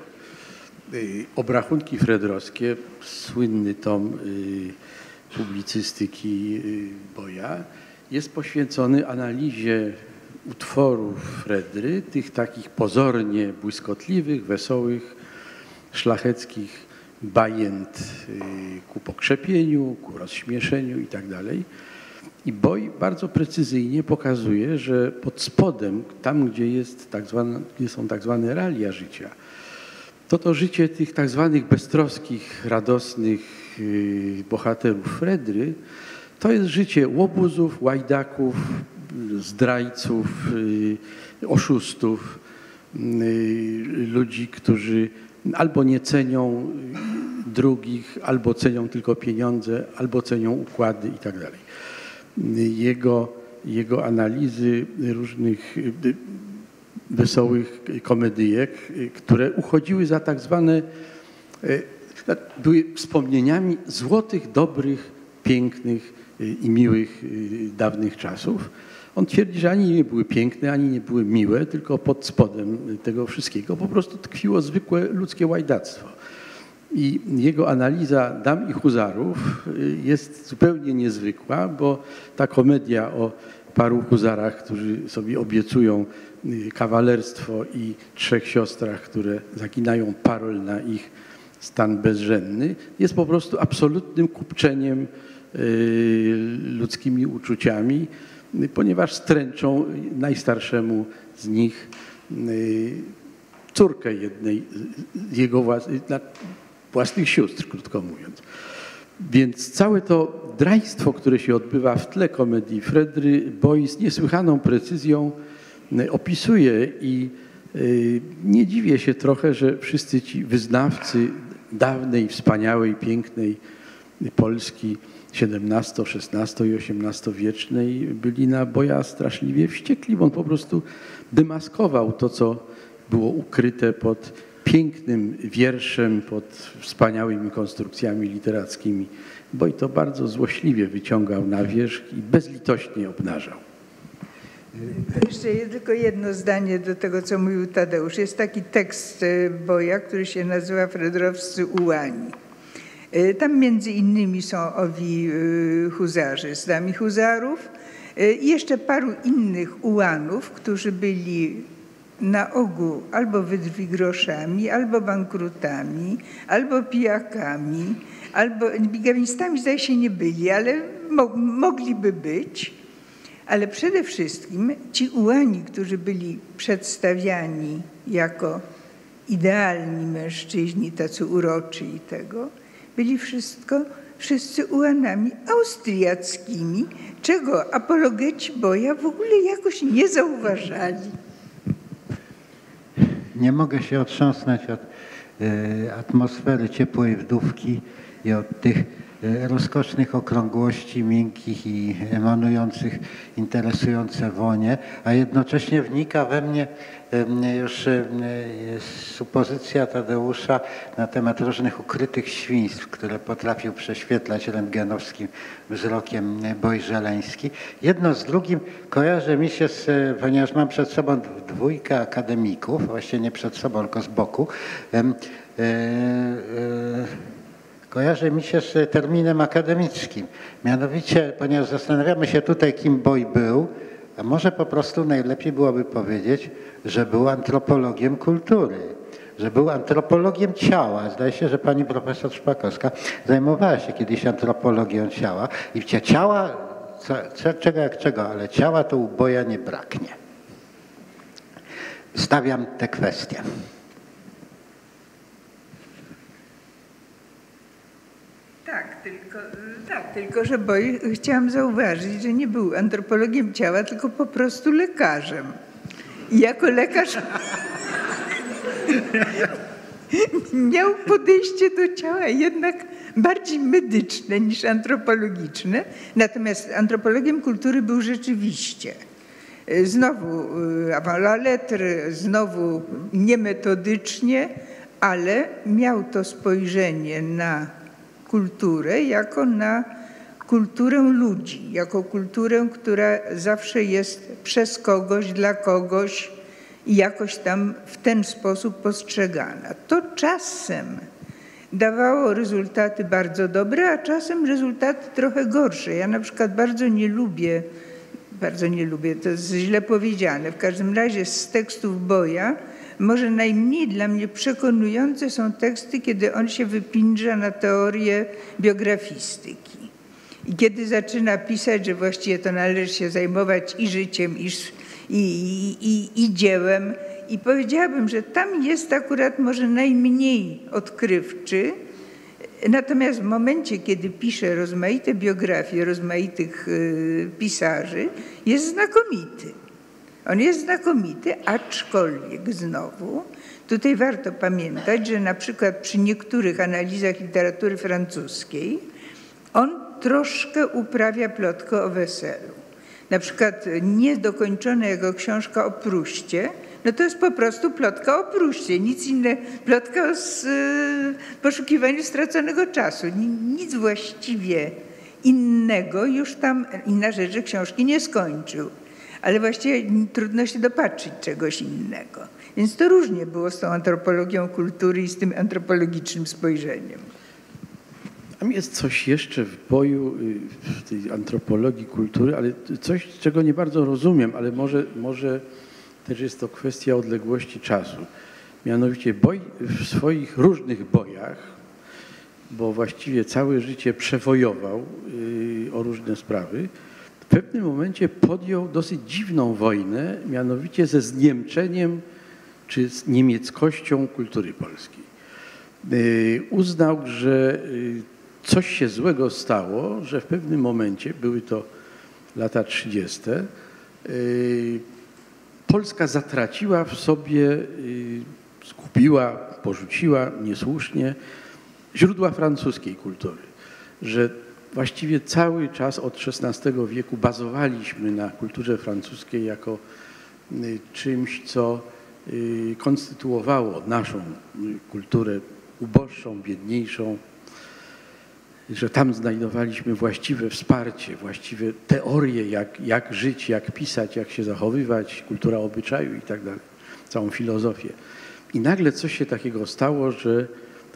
C: Y, Obrachunki fredrowskie, słynny tom y, publicystyki y, Boja, jest poświęcony analizie utworów Fredry, tych takich pozornie błyskotliwych, wesołych, szlacheckich bajent y, ku pokrzepieniu, ku rozśmieszeniu i tak. I Boj bardzo precyzyjnie pokazuje, że pod spodem, tam gdzie, jest tak zwane, gdzie są tak zwane realia życia, to to życie tych tak zwanych beztroskich, radosnych y, bohaterów Fredry, to jest życie łobuzów, łajdaków, zdrajców, y, oszustów, ludzi, którzy albo nie cenią drugich, albo cenią tylko pieniądze, albo cenią układy itd. Tak jego, jego analizy różnych wesołych komedyjek, które uchodziły za tak zwane, e, były wspomnieniami złotych, dobrych, pięknych e, i miłych e, dawnych czasów. On twierdzi, że ani nie były piękne, ani nie były miłe, tylko pod spodem tego wszystkiego po prostu tkwiło zwykłe ludzkie łajdactwo. I jego analiza dam i huzarów jest zupełnie niezwykła, bo ta komedia o paru huzarach, którzy sobie obiecują y, kawalerstwo i trzech siostrach, które zakinają parol na ich stan bezrzędny, jest po prostu absolutnym kupczeniem y, ludzkimi uczuciami, ponieważ stręczą najstarszemu z nich y, córkę jednej z jego własnych sióstr, krótko mówiąc. Więc całe to draństwo, które się odbywa w tle komedii Fredry Boy z niesłychaną precyzją e, opisuje i e, nie dziwię się trochę, że wszyscy ci wyznawcy dawnej, wspaniałej, pięknej Polski XVII, XVI i XVIII wiecznej byli na Boja straszliwie wściekli, bo on po prostu demaskował to, co było ukryte pod pięknym wierszem, pod wspaniałymi konstrukcjami literackimi, bo i to bardzo złośliwie wyciągał na wierzch i bezlitośnie obnażał.
B: Jeszcze tylko jedno zdanie do tego, co mówił Tadeusz. Jest taki tekst e, Boja, który się nazywa Fredrowscy Ułani. E, tam między innymi są owi e, huzarzy z nami huzarów i jeszcze paru innych ułanów, którzy byli na ogół albo wydrwi groszami, albo bankrutami, albo pijakami, albo bigamistami zdaje się nie byli, ale mo mogliby być. Ale przede wszystkim ci ułani, którzy byli przedstawiani jako idealni mężczyźni, tacy uroczy i tego, byli wszystko, wszyscy ułanami austriackimi, czego apologeci boja w ogóle jakoś nie zauważali.
D: Nie mogę się otrząsnąć od e, atmosfery ciepłej wdówki i od tych rozkosznych okrągłości, miękkich i emanujących interesujące wonie, a jednocześnie wnika we mnie już supozycja Tadeusza na temat różnych ukrytych świństw, które potrafił prześwietlać rentgenowskim wzrokiem Bojżeleński. Jedno z drugim kojarzy mi się, z, ponieważ mam przed sobą dwójkę akademików, właśnie nie przed sobą, tylko z boku, e, e, kojarzy mi się z terminem akademickim. Mianowicie, ponieważ zastanawiamy się tutaj, kim Boj był, a może po prostu najlepiej byłoby powiedzieć, że był antropologiem kultury, że był antropologiem ciała. Zdaje się, że pani profesor Szpakowska zajmowała się kiedyś antropologią ciała i ciała, czego jak czego, ale ciała to uboja nie braknie. Stawiam tę kwestię.
B: Tak, tylko, tak, tylko że boj, chciałam zauważyć, że nie był antropologiem ciała, tylko po prostu lekarzem. I jako lekarz [laughs] miał podejście do ciała jednak bardziej medyczne niż antropologiczne. Natomiast antropologiem kultury był rzeczywiście. Znowu y, avant la lettre, znowu niemetodycznie, ale miał to spojrzenie na kulturę jako na kulturę ludzi, jako kulturę, która zawsze jest przez kogoś, dla kogoś i jakoś tam w ten sposób postrzegana. To czasem dawało rezultaty bardzo dobre, a czasem rezultaty trochę gorsze. Ja na przykład bardzo nie lubię, bardzo nie lubię, to jest źle powiedziane, w każdym razie z tekstów Boja, może najmniej dla mnie przekonujące są teksty, kiedy on się wypindrza na teorię biografistyki. I kiedy zaczyna pisać, że właściwie to należy się zajmować i życiem, i, i, i, i dziełem, I powiedziałabym, że tam jest akurat może najmniej odkrywczy, Natomiast w momencie, kiedy pisze rozmaite biografie rozmaitych y, pisarzy, jest znakomity. On jest znakomity, aczkolwiek znowu tutaj warto pamiętać, że na przykład przy niektórych analizach literatury francuskiej on troszkę uprawia plotkę o weselu. Na przykład niedokończona jego książka o Pruście, no to jest po prostu plotka o Pruście, nic innego, plotka o y, poszukiwaniu straconego czasu. Nic właściwie innego już tam, inna rzecz, książki nie skończył, ale właściwie trudno się dopatrzyć czegoś innego. Więc to różnie było z tą antropologią kultury i z tym antropologicznym spojrzeniem.
C: Tam jest coś jeszcze w boju, y, w tej antropologii kultury, ale coś, czego nie bardzo rozumiem, ale może, może też jest to kwestia odległości czasu. Mianowicie boj w swoich różnych bojach, bo właściwie całe życie przewojował y, o różne sprawy, pewnym momencie podjął dosyć dziwną wojnę, mianowicie ze zniemczeniem czy z niemieckością kultury polskiej. Y, uznał, że y, coś się złego stało, że w pewnym momencie, były to lata 30., Polska zatraciła w sobie, skupiła, porzuciła niesłusznie źródła francuskiej kultury, że właściwie cały czas od XVI wieku bazowaliśmy na kulturze francuskiej jako czymś, co konstytuowało naszą kulturę uboższą, biedniejszą, że tam znajdowaliśmy właściwe wsparcie, właściwe teorie, jak, jak żyć, jak pisać, jak się zachowywać, kultura obyczaju i tak dalej, całą filozofię. I nagle coś się takiego stało, że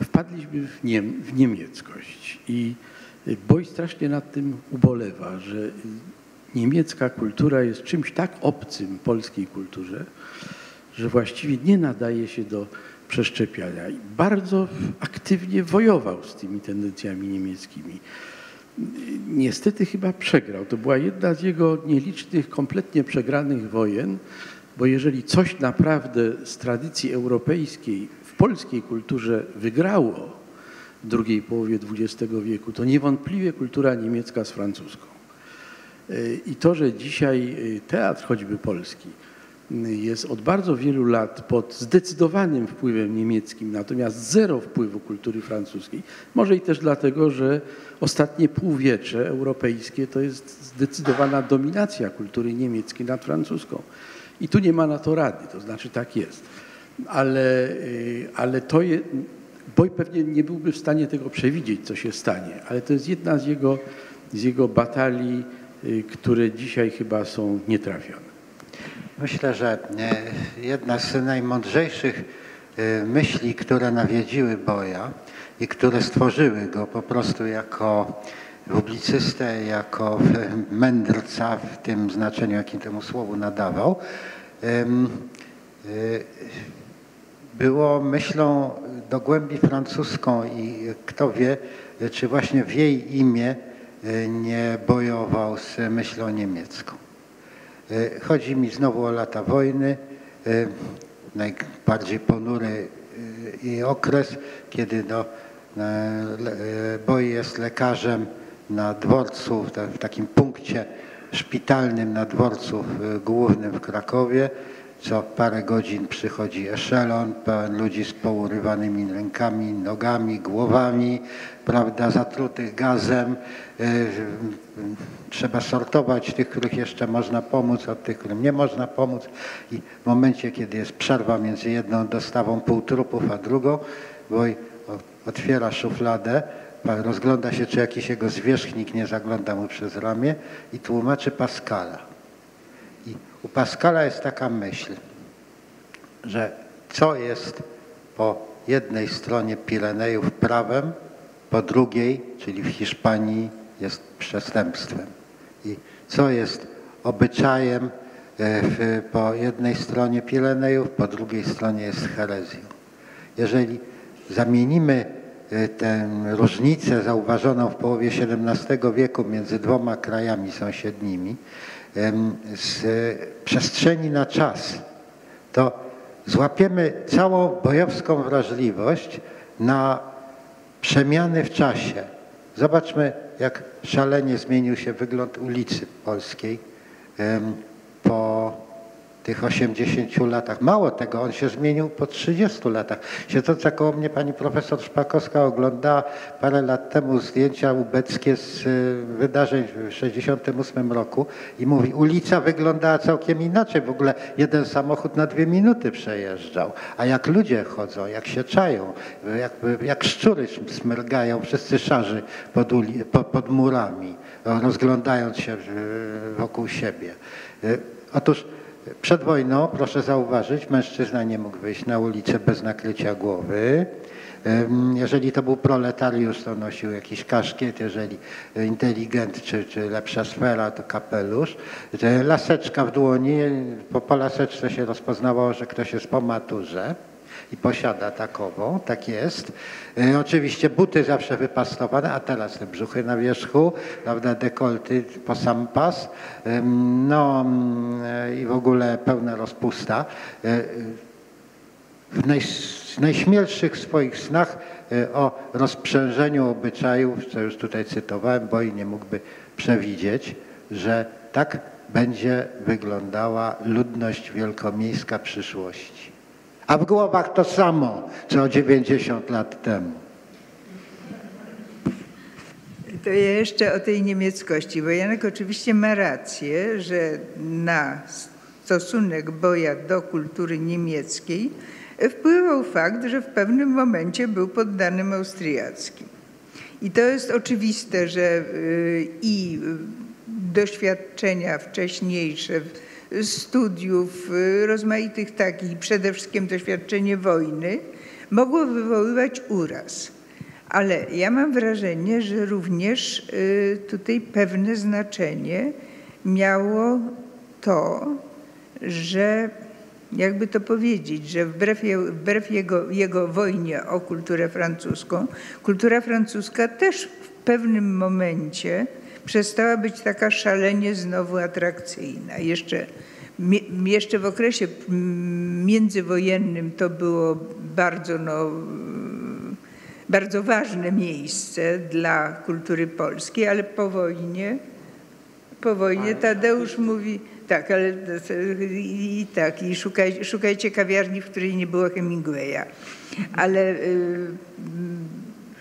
C: wpadliśmy w, niem, w niemieckość. I Boj strasznie nad tym ubolewa, że niemiecka kultura jest czymś tak obcym polskiej kulturze, że właściwie nie nadaje się do przeszczepiania. I bardzo aktywnie wojował z tymi tendencjami niemieckimi. Niestety chyba przegrał. To była jedna z jego nielicznych, kompletnie przegranych wojen, bo jeżeli coś naprawdę z tradycji europejskiej w polskiej kulturze wygrało drugiej połowie XX wieku, to niewątpliwie kultura niemiecka z francuską. I to, że dzisiaj teatr choćby polski jest od bardzo wielu lat pod zdecydowanym wpływem niemieckim, natomiast zero wpływu kultury francuskiej. Może i też dlatego, że ostatnie półwiecze europejskie to jest zdecydowana dominacja kultury niemieckiej nad francuską. I tu nie ma na to rady, to znaczy tak jest. Ale, y, ale to jest, Boj pewnie nie byłby w stanie tego przewidzieć, co się stanie, ale to jest jedna z jego, z jego batalii, y, które dzisiaj chyba są nietrafione.
D: Myślę, że e, jedna z najmądrzejszych e, myśli, które nawiedziły Boja i które stworzyły go po prostu jako publicystę, jako mędrca w tym znaczeniu, jakim temu słowu nadawał, e, było myślą do głębi francuską i kto wie, czy właśnie w jej imię nie bojował z myślą niemiecką. E, chodzi mi znowu o lata wojny, e, najbardziej ponury e, okres, kiedy no, Boj jest lekarzem na dworcu, w takim punkcie szpitalnym na dworcu głównym w Krakowie. Co parę godzin przychodzi eszelon pełen ludzi z pourywanymi rękami, nogami, głowami, prawda, zatrutych gazem. E, trzeba sortować tych, których jeszcze można pomóc, od tych, którym nie można pomóc. I w momencie, kiedy jest przerwa między jedną dostawą półtrupów a drugą, Boj otwiera szufladę, rozgląda się, czy jakiś jego zwierzchnik nie zagląda mu przez ramię i tłumaczy Pascala. I u Pascala jest taka myśl, że co jest po jednej stronie Pirenejów prawem, po drugiej, czyli w Hiszpanii, jest przestępstwem. I co jest obyczajem e, po jednej stronie Pirenejów, po drugiej stronie jest herezją. Jeżeli zamienimy e, tę różnicę zauważoną w połowie XVII wieku między dwoma krajami sąsiednimi z przestrzeni na czas, to złapiemy całą bojowską wrażliwość na przemiany w czasie. Zobaczmy, jak szalenie zmienił się wygląd ulicy Polskiej po tych 80 latach. Mało tego, on się zmienił po 30 latach. Siedząca koło mnie pani profesor Szpakowska oglądała parę lat temu zdjęcia ubeckie z y, wydarzeń w 68 roku i mówi, ulica wyglądała całkiem inaczej. W ogóle jeden samochód na dwie minuty przejeżdżał. A jak ludzie chodzą, jak się czają, jak, jak szczury smyrgają, wszyscy szarzy pod, uli, pod murami, rozglądając się wokół siebie. Y, otóż przed wojną, proszę zauważyć, mężczyzna nie mógł wyjść na ulicę bez nakrycia głowy. Jeżeli to był proletariusz, to nosił jakiś kaszkiet, jeżeli inteligent czy, czy lepsza sfera, to kapelusz. Laseczka w dłoni, po, po laseczce się rozpoznawało, że ktoś jest po maturze i posiada takową, tak jest. E, oczywiście buty zawsze wypastowane, a teraz te brzuchy na wierzchu, prawda, dekolty po sam pas, no e, i w ogóle pełna rozpusta. E, w naj, najśmielszych swoich snach o rozprzężeniu obyczajów, co już tutaj cytowałem, bo i nie mógłby przewidzieć, że tak będzie wyglądała ludność wielkomiejska przyszłości. A w głowach to samo, co 90 lat temu.
B: To ja jeszcze o tej niemieckości, bo Janek oczywiście ma rację, że na stosunek boja do kultury niemieckiej wpływał fakt, że w pewnym momencie był poddanym austriackim. I to jest oczywiste, że y, i doświadczenia wcześniejsze, studiów y, rozmaitych takich, przede wszystkim doświadczenie wojny, mogło wywoływać uraz. Ale ja mam wrażenie, że również y, tutaj pewne znaczenie miało to, że jakby to powiedzieć, że wbrew, wbrew jego, jego wojnie o kulturę francuską, kultura francuska też w pewnym momencie przestała być taka szalenie znowu atrakcyjna. Jeszcze, jeszcze w okresie międzywojennym to było bardzo, no, bardzo ważne miejsce dla kultury polskiej, ale po wojnie, po wojnie Tadeusz mówi, tak, ale i tak, i szukaj, szukajcie kawiarni, w której nie było Hemingwaya. Ale y,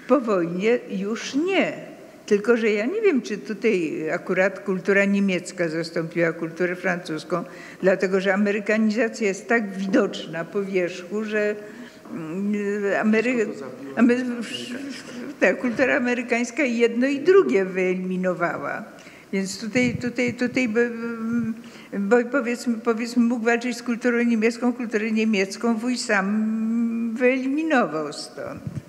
B: po wojnie już nie tylko, że ja nie wiem, czy tutaj akurat kultura niemiecka zastąpiła kulturę francuską, dlatego że amerykanizacja jest tak widoczna po wierzchu, że mm, Amery... Amery... Tak, kultura amerykańska jedno i drugie wyeliminowała. Więc tutaj, tutaj, tutaj bo powiedzmy, powiedzmy mógł walczyć z kulturą niemiecką, kulturę niemiecką wuj sam wyeliminował stąd.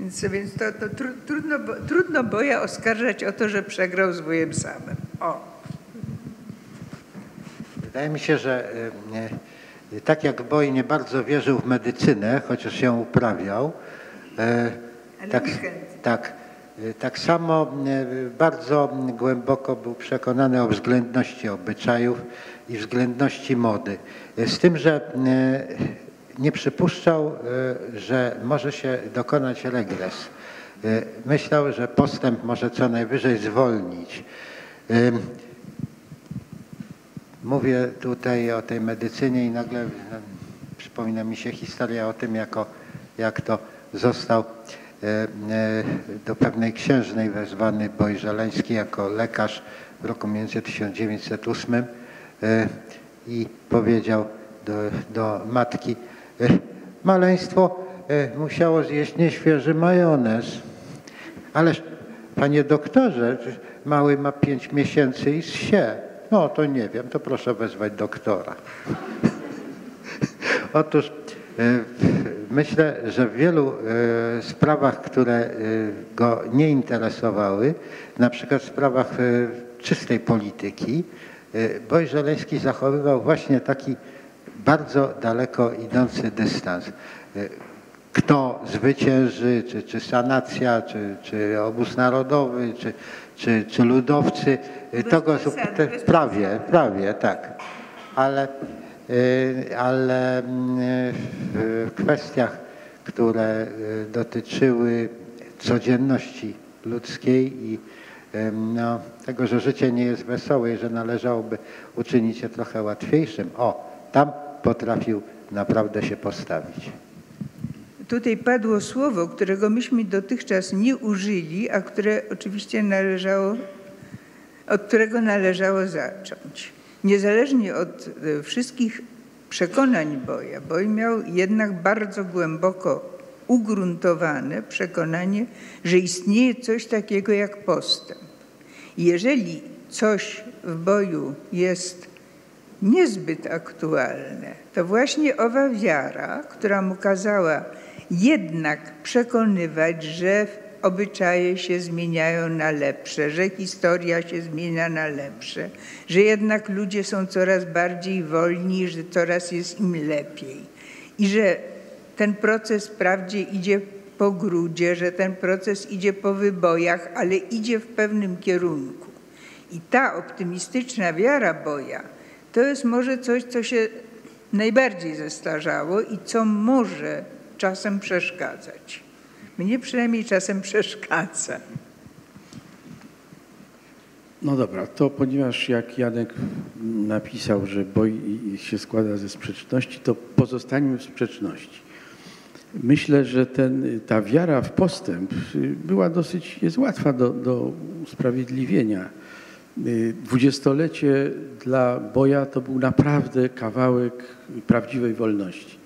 B: Więc, więc to, to tru, trudno, trudno boja oskarżać o to, że przegrał z wujem samym. O.
D: Wydaje mi się, że e, tak jak Boj nie bardzo wierzył w medycynę, chociaż się uprawiał, e, tak, tak, e, tak samo bardzo głęboko był przekonany o względności obyczajów i względności mody. Z tym, że nie przypuszczał, e, że może się dokonać regres. E, myślał, że postęp może co najwyżej zwolnić. E, mówię tutaj o tej medycynie i nagle przypomina mi się historia o tym, jako, jak to został do pewnej księżnej wezwany Boj Żeleński jako lekarz w roku między 1908 i powiedział do, do matki, maleństwo e, musiało zjeść nieświeży majonez. Ależ, panie doktorze, mały ma pięć miesięcy i się. No to nie wiem, to proszę wezwać doktora. [laughs] Otóż e, myślę, że w wielu e, sprawach, które go nie interesowały, na przykład w sprawach czystej polityki, Boj Żeleński zachowywał właśnie taki bardzo daleko idący dystans. Kto zwycięży, czy, czy sanacja, czy, czy obóz narodowy, czy, czy, czy ludowcy, to go prawie, prawie tak. Ale ale w kwestiach, które dotyczyły codzienności ludzkiej i no, tego, że życie nie jest wesołe i że należałoby uczynić je trochę łatwiejszym. O, tam potrafił naprawdę się postawić.
B: Tutaj padło słowo, którego myśmy dotychczas nie użyli, a które oczywiście należało, od którego należało zacząć. Niezależnie od e, wszystkich przekonań Boja, Boj miał jednak bardzo głęboko ugruntowane przekonanie, że istnieje coś takiego jak postęp. Jeżeli coś w boju jest niezbyt aktualne, to właśnie owa wiara, która mu kazała jednak przekonywać, że obyczaje się zmieniają na lepsze, że historia się zmienia na lepsze, że jednak ludzie są coraz bardziej wolni, że coraz jest im lepiej i że ten proces wprawdzie idzie po grudzie, że ten proces idzie po wybojach, ale idzie w pewnym kierunku. I ta optymistyczna wiara boja to jest może coś, co się najbardziej zestarzało i co może czasem przeszkadzać. Mnie przynajmniej czasem przeszkadza.
C: No dobra, to ponieważ jak Janek napisał, że boj się składa ze sprzeczności, to pozostańmy w sprzeczności. Myślę, że ten, ta wiara w postęp była dosyć, jest łatwa do, do usprawiedliwienia. Dwudziestolecie dla Boja to był naprawdę kawałek prawdziwej wolności.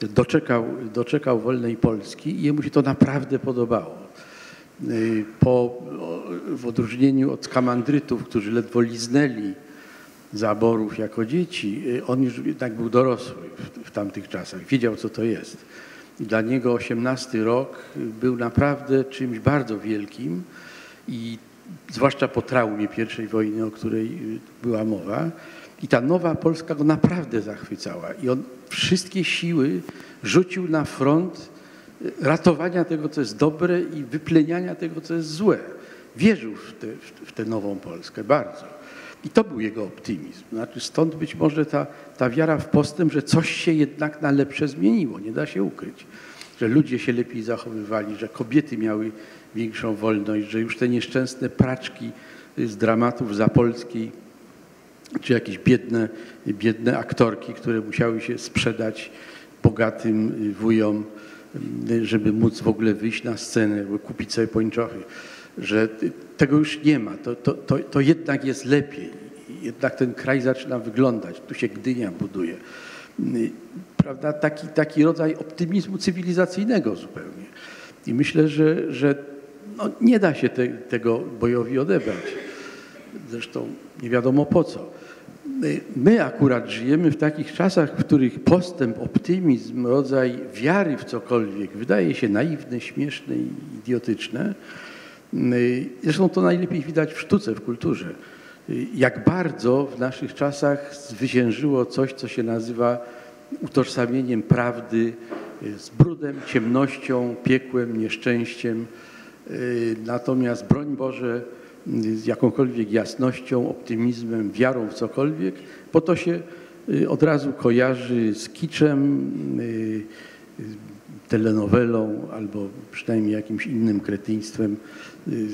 C: Doczekał, doczekał wolnej Polski i jemu się to naprawdę podobało. Po, w odróżnieniu od kamandrytów, którzy ledwo liznęli zaborów jako dzieci, on już jednak był dorosły w, w tamtych czasach, wiedział co to jest. Dla niego 18 rok był naprawdę czymś bardzo wielkim i zwłaszcza po traumie pierwszej wojny, o której była mowa. I ta nowa Polska go naprawdę zachwycała. I on wszystkie siły rzucił na front ratowania tego, co jest dobre i wypleniania tego, co jest złe. Wierzył w, te, w tę nową Polskę bardzo. I to był jego optymizm. Znaczy stąd być może ta, ta wiara w postęp, że coś się jednak na lepsze zmieniło, nie da się ukryć. Że ludzie się lepiej zachowywali, że kobiety miały większą wolność, że już te nieszczęsne praczki z dramatów zapolskiej, czy jakieś biedne, biedne aktorki, które musiały się sprzedać bogatym wujom, żeby móc w ogóle wyjść na scenę, kupić sobie pończochy, że tego już nie ma. To, to, to, to jednak jest lepiej. Jednak ten kraj zaczyna wyglądać. Tu się Gdynia buduje. Prawda? Taki, taki rodzaj optymizmu cywilizacyjnego zupełnie. I myślę, że, że no, nie da się te, tego bojowi odebrać. Zresztą nie wiadomo po co. My akurat żyjemy w takich czasach, w których postęp, optymizm, rodzaj wiary w cokolwiek wydaje się naiwne, śmieszne i idiotyczne. Zresztą to najlepiej widać w sztuce, w kulturze. Jak bardzo w naszych czasach zwyciężyło coś, co się nazywa utożsamieniem prawdy z brudem, ciemnością, piekłem, nieszczęściem. Natomiast broń Boże, z jakąkolwiek jasnością, optymizmem, wiarą w cokolwiek, bo to się od razu kojarzy z kiczem, telenowelą albo przynajmniej jakimś innym kretyństwem,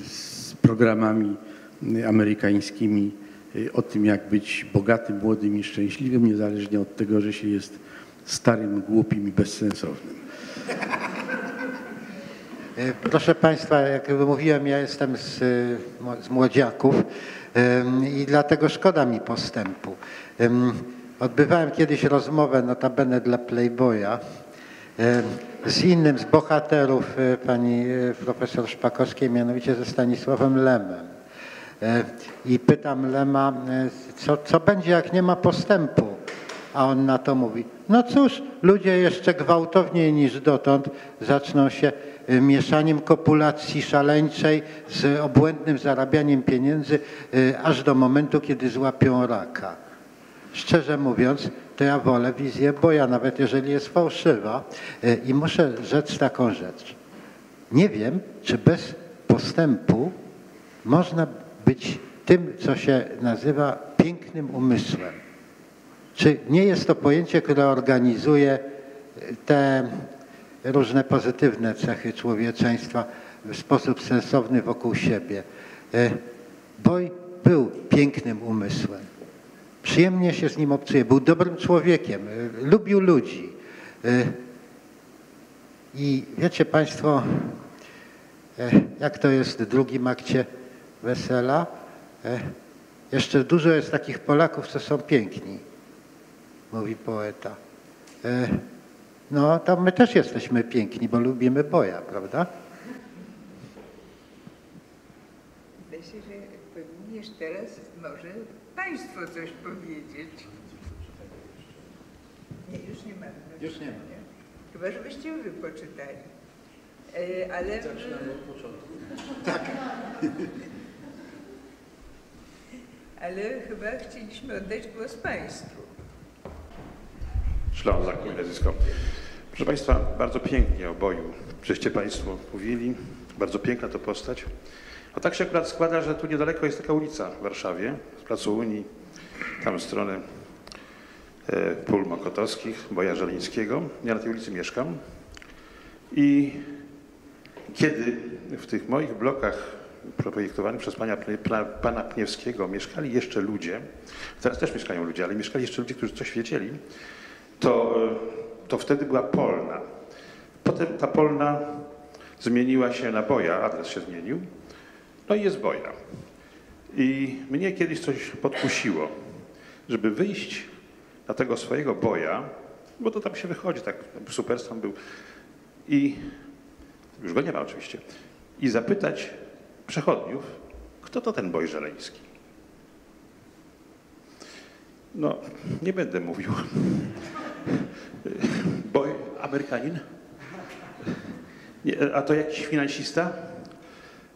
C: z programami amerykańskimi o tym, jak być bogatym, młodym i szczęśliwym, niezależnie od tego, że się jest starym, głupim i bezsensownym.
D: E, proszę Państwa, jak mówiłem, ja jestem z, z młodziaków i dlatego szkoda mi postępu. Odbywałem kiedyś rozmowę, notabene dla Playboya, z innym z bohaterów e, pani e, profesor Szpakowskiej, mianowicie ze Stanisławem Lemem. I pytam Lema, co, co będzie, jak nie ma postępu? A on na to mówi, no cóż, ludzie jeszcze gwałtowniej niż dotąd zaczną się mieszaniem kopulacji szaleńczej z obłędnym zarabianiem pieniędzy y, aż do momentu, kiedy złapią raka. Szczerze mówiąc, to ja wolę wizję boja, nawet jeżeli jest fałszywa. Y, I muszę rzec taką rzecz. Nie wiem, czy bez postępu można być tym, co się nazywa pięknym umysłem. Czy nie jest to pojęcie, które organizuje te różne pozytywne cechy człowieczeństwa w sposób sensowny wokół siebie? E, Boj był pięknym umysłem. Przyjemnie się z nim obcuje. Był dobrym człowiekiem. e, Lubił ludzi. E, I wiecie Państwo, jak to jest w drugim akcie wesela? Jeszcze dużo jest takich Polaków, co są piękni, mówi poeta. No, to my też jesteśmy piękni, bo lubimy boja, prawda?
B: Wydaje się, że powinniesz teraz może Państwo coś powiedzieć. Nie, już nie mamy.
D: Już nie ma.
B: Chyba, żebyście wy poczytali. E, ale...
C: od początku.
B: Ale chyba chcieliśmy oddać głos Państwu.
F: Ślązak, mój nazwisko. Proszę Państwa, bardzo pięknie o boju, żeście Państwo mówili. Bardzo piękna to postać. A tak się akurat składa, że tu niedaleko jest taka ulica w Warszawie, z Placu Unii, tam w stronę e, pól mokotowskich, Boja Żeleńskiego. Ja na tej ulicy mieszkam. I kiedy w tych moich blokach projektowanych przez pana, pana Pniewskiego mieszkali jeszcze ludzie, teraz też mieszkają ludzie, ale mieszkali jeszcze ludzie, którzy coś wiedzieli, to, to wtedy była Polna. Potem ta Polna zmieniła się na Boja, adres się zmienił, no i jest Boja. I mnie kiedyś coś podkusiło, żeby wyjść na tego swojego Boja, bo to tam się wychodzi, tak super tam był, i już go nie ma oczywiście, i zapytać przechodniów, kto to ten Boj Żeleński. No, nie będę mówił. Boj Amerykanin? Nie, a to jakiś finansista?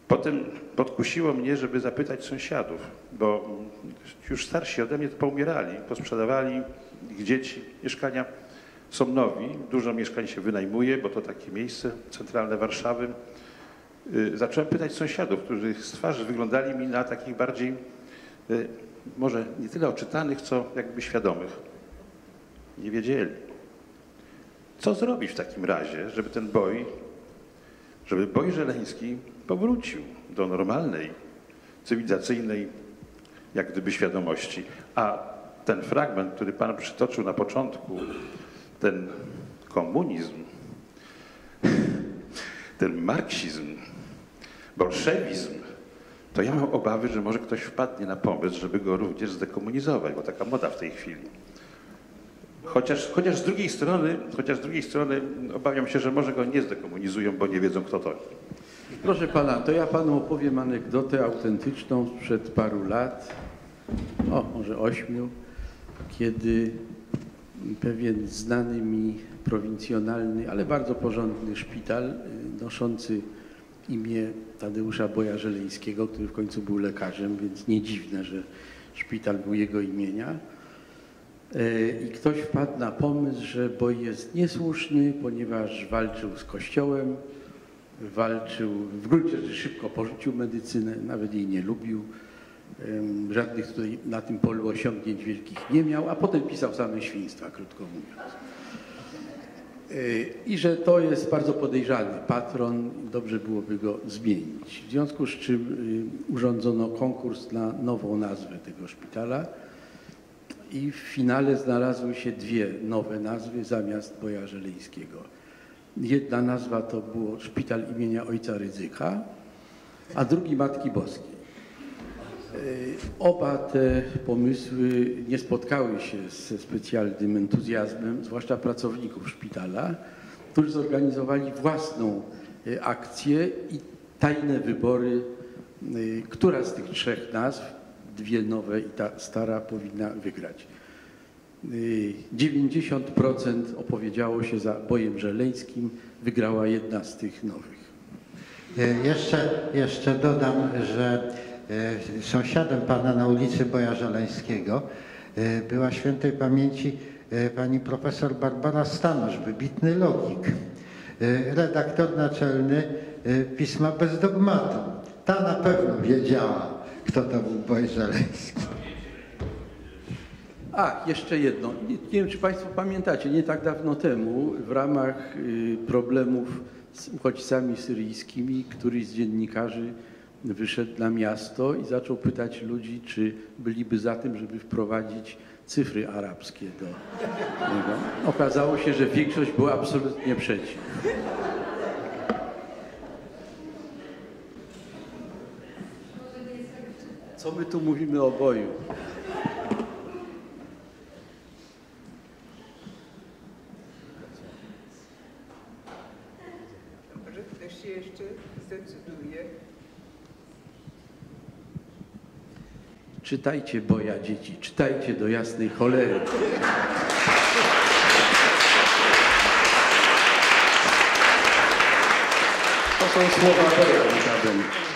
F: Potem podkusiło mnie, żeby zapytać sąsiadów, bo już starsi ode mnie to poumierali, posprzedawali ich dzieci, mieszkania są nowi, dużo mieszkań się wynajmuje, bo to takie miejsce centralne Warszawy. Y, Zacząłem pytać sąsiadów, którzy z twarzy wyglądali mi na takich bardziej, y, może nie tyle oczytanych, co jakby świadomych. Nie wiedzieli. Co zrobić w takim razie, żeby ten boj, żeby boj żeleński powrócił do normalnej, cywilizacyjnej, jak gdyby świadomości. A ten fragment, który Pan przytoczył na początku, ten komunizm, ten marksizm, bolszewizm, to ja mam obawy, że może ktoś wpadnie na pomysł, żeby go również zdekomunizować, bo taka moda w tej chwili. Chociaż, chociaż, z drugiej strony, chociaż z drugiej strony obawiam się, że może go nie zdekomunizują, bo nie wiedzą, kto to.
C: Proszę pana, to ja panu opowiem anegdotę autentyczną sprzed paru lat, o może ośmiu, kiedy pewien znany mi prowincjonalny, ale bardzo porządny szpital y, noszący imię Tadeusza Boja Żeleńskiego, który w końcu był lekarzem, więc nie dziwne, że szpital był jego imienia. E, I ktoś wpadł na pomysł, że Boj jest niesłuszny, ponieważ walczył z Kościołem, walczył, w gruncie rzeczy szybko porzucił medycynę, nawet jej nie lubił. Żadnych tutaj na tym polu osiągnięć wielkich nie miał, a potem pisał same świństwa, krótko mówiąc. E, I że to jest bardzo podejrzany patron, dobrze byłoby go zmienić. W związku z czym y, urządzono konkurs na nową nazwę tego szpitala i w finale znalazły się dwie nowe nazwy zamiast Boja Żeleńskiego. Jedna nazwa to było Szpital imienia Ojca Rydzyka, a drugi Matki Boskiej. Y, Oba te pomysły nie spotkały się ze specjalnym entuzjazmem, zwłaszcza pracowników szpitala, którzy zorganizowali własną y, akcję i tajne wybory, y, która z tych trzech nazw, dwie nowe i ta stara, powinna wygrać. Y, 90% opowiedziało się za bojem żeleńskim, wygrała jedna z tych nowych.
D: E, Jeszcze, jeszcze dodam, że e, sąsiadem pana na ulicy Boja Żeleńskiego była świętej pamięci pani profesor Barbara Stanosz, wybitny logik, redaktor naczelny pisma bez dogmatu. Ta na pewno wiedziała, kto to był Boj Żeleński.
C: A, jeszcze jedno. Nie, nie wiem, czy Państwo pamiętacie, nie tak dawno temu w ramach y, problemów z uchodźcami syryjskimi któryś z dziennikarzy wyszedł na miasto i zaczął pytać ludzi, czy byliby za tym, żeby wprowadzić cyfry arabskie do niego. Okazało się, że większość była absolutnie przeciw. Co my tu mówimy o boju?
B: Może ktoś się jeszcze zdecyduje.
C: Czytajcie boja dzieci, czytajcie do jasnej cholery. To są słowa boja.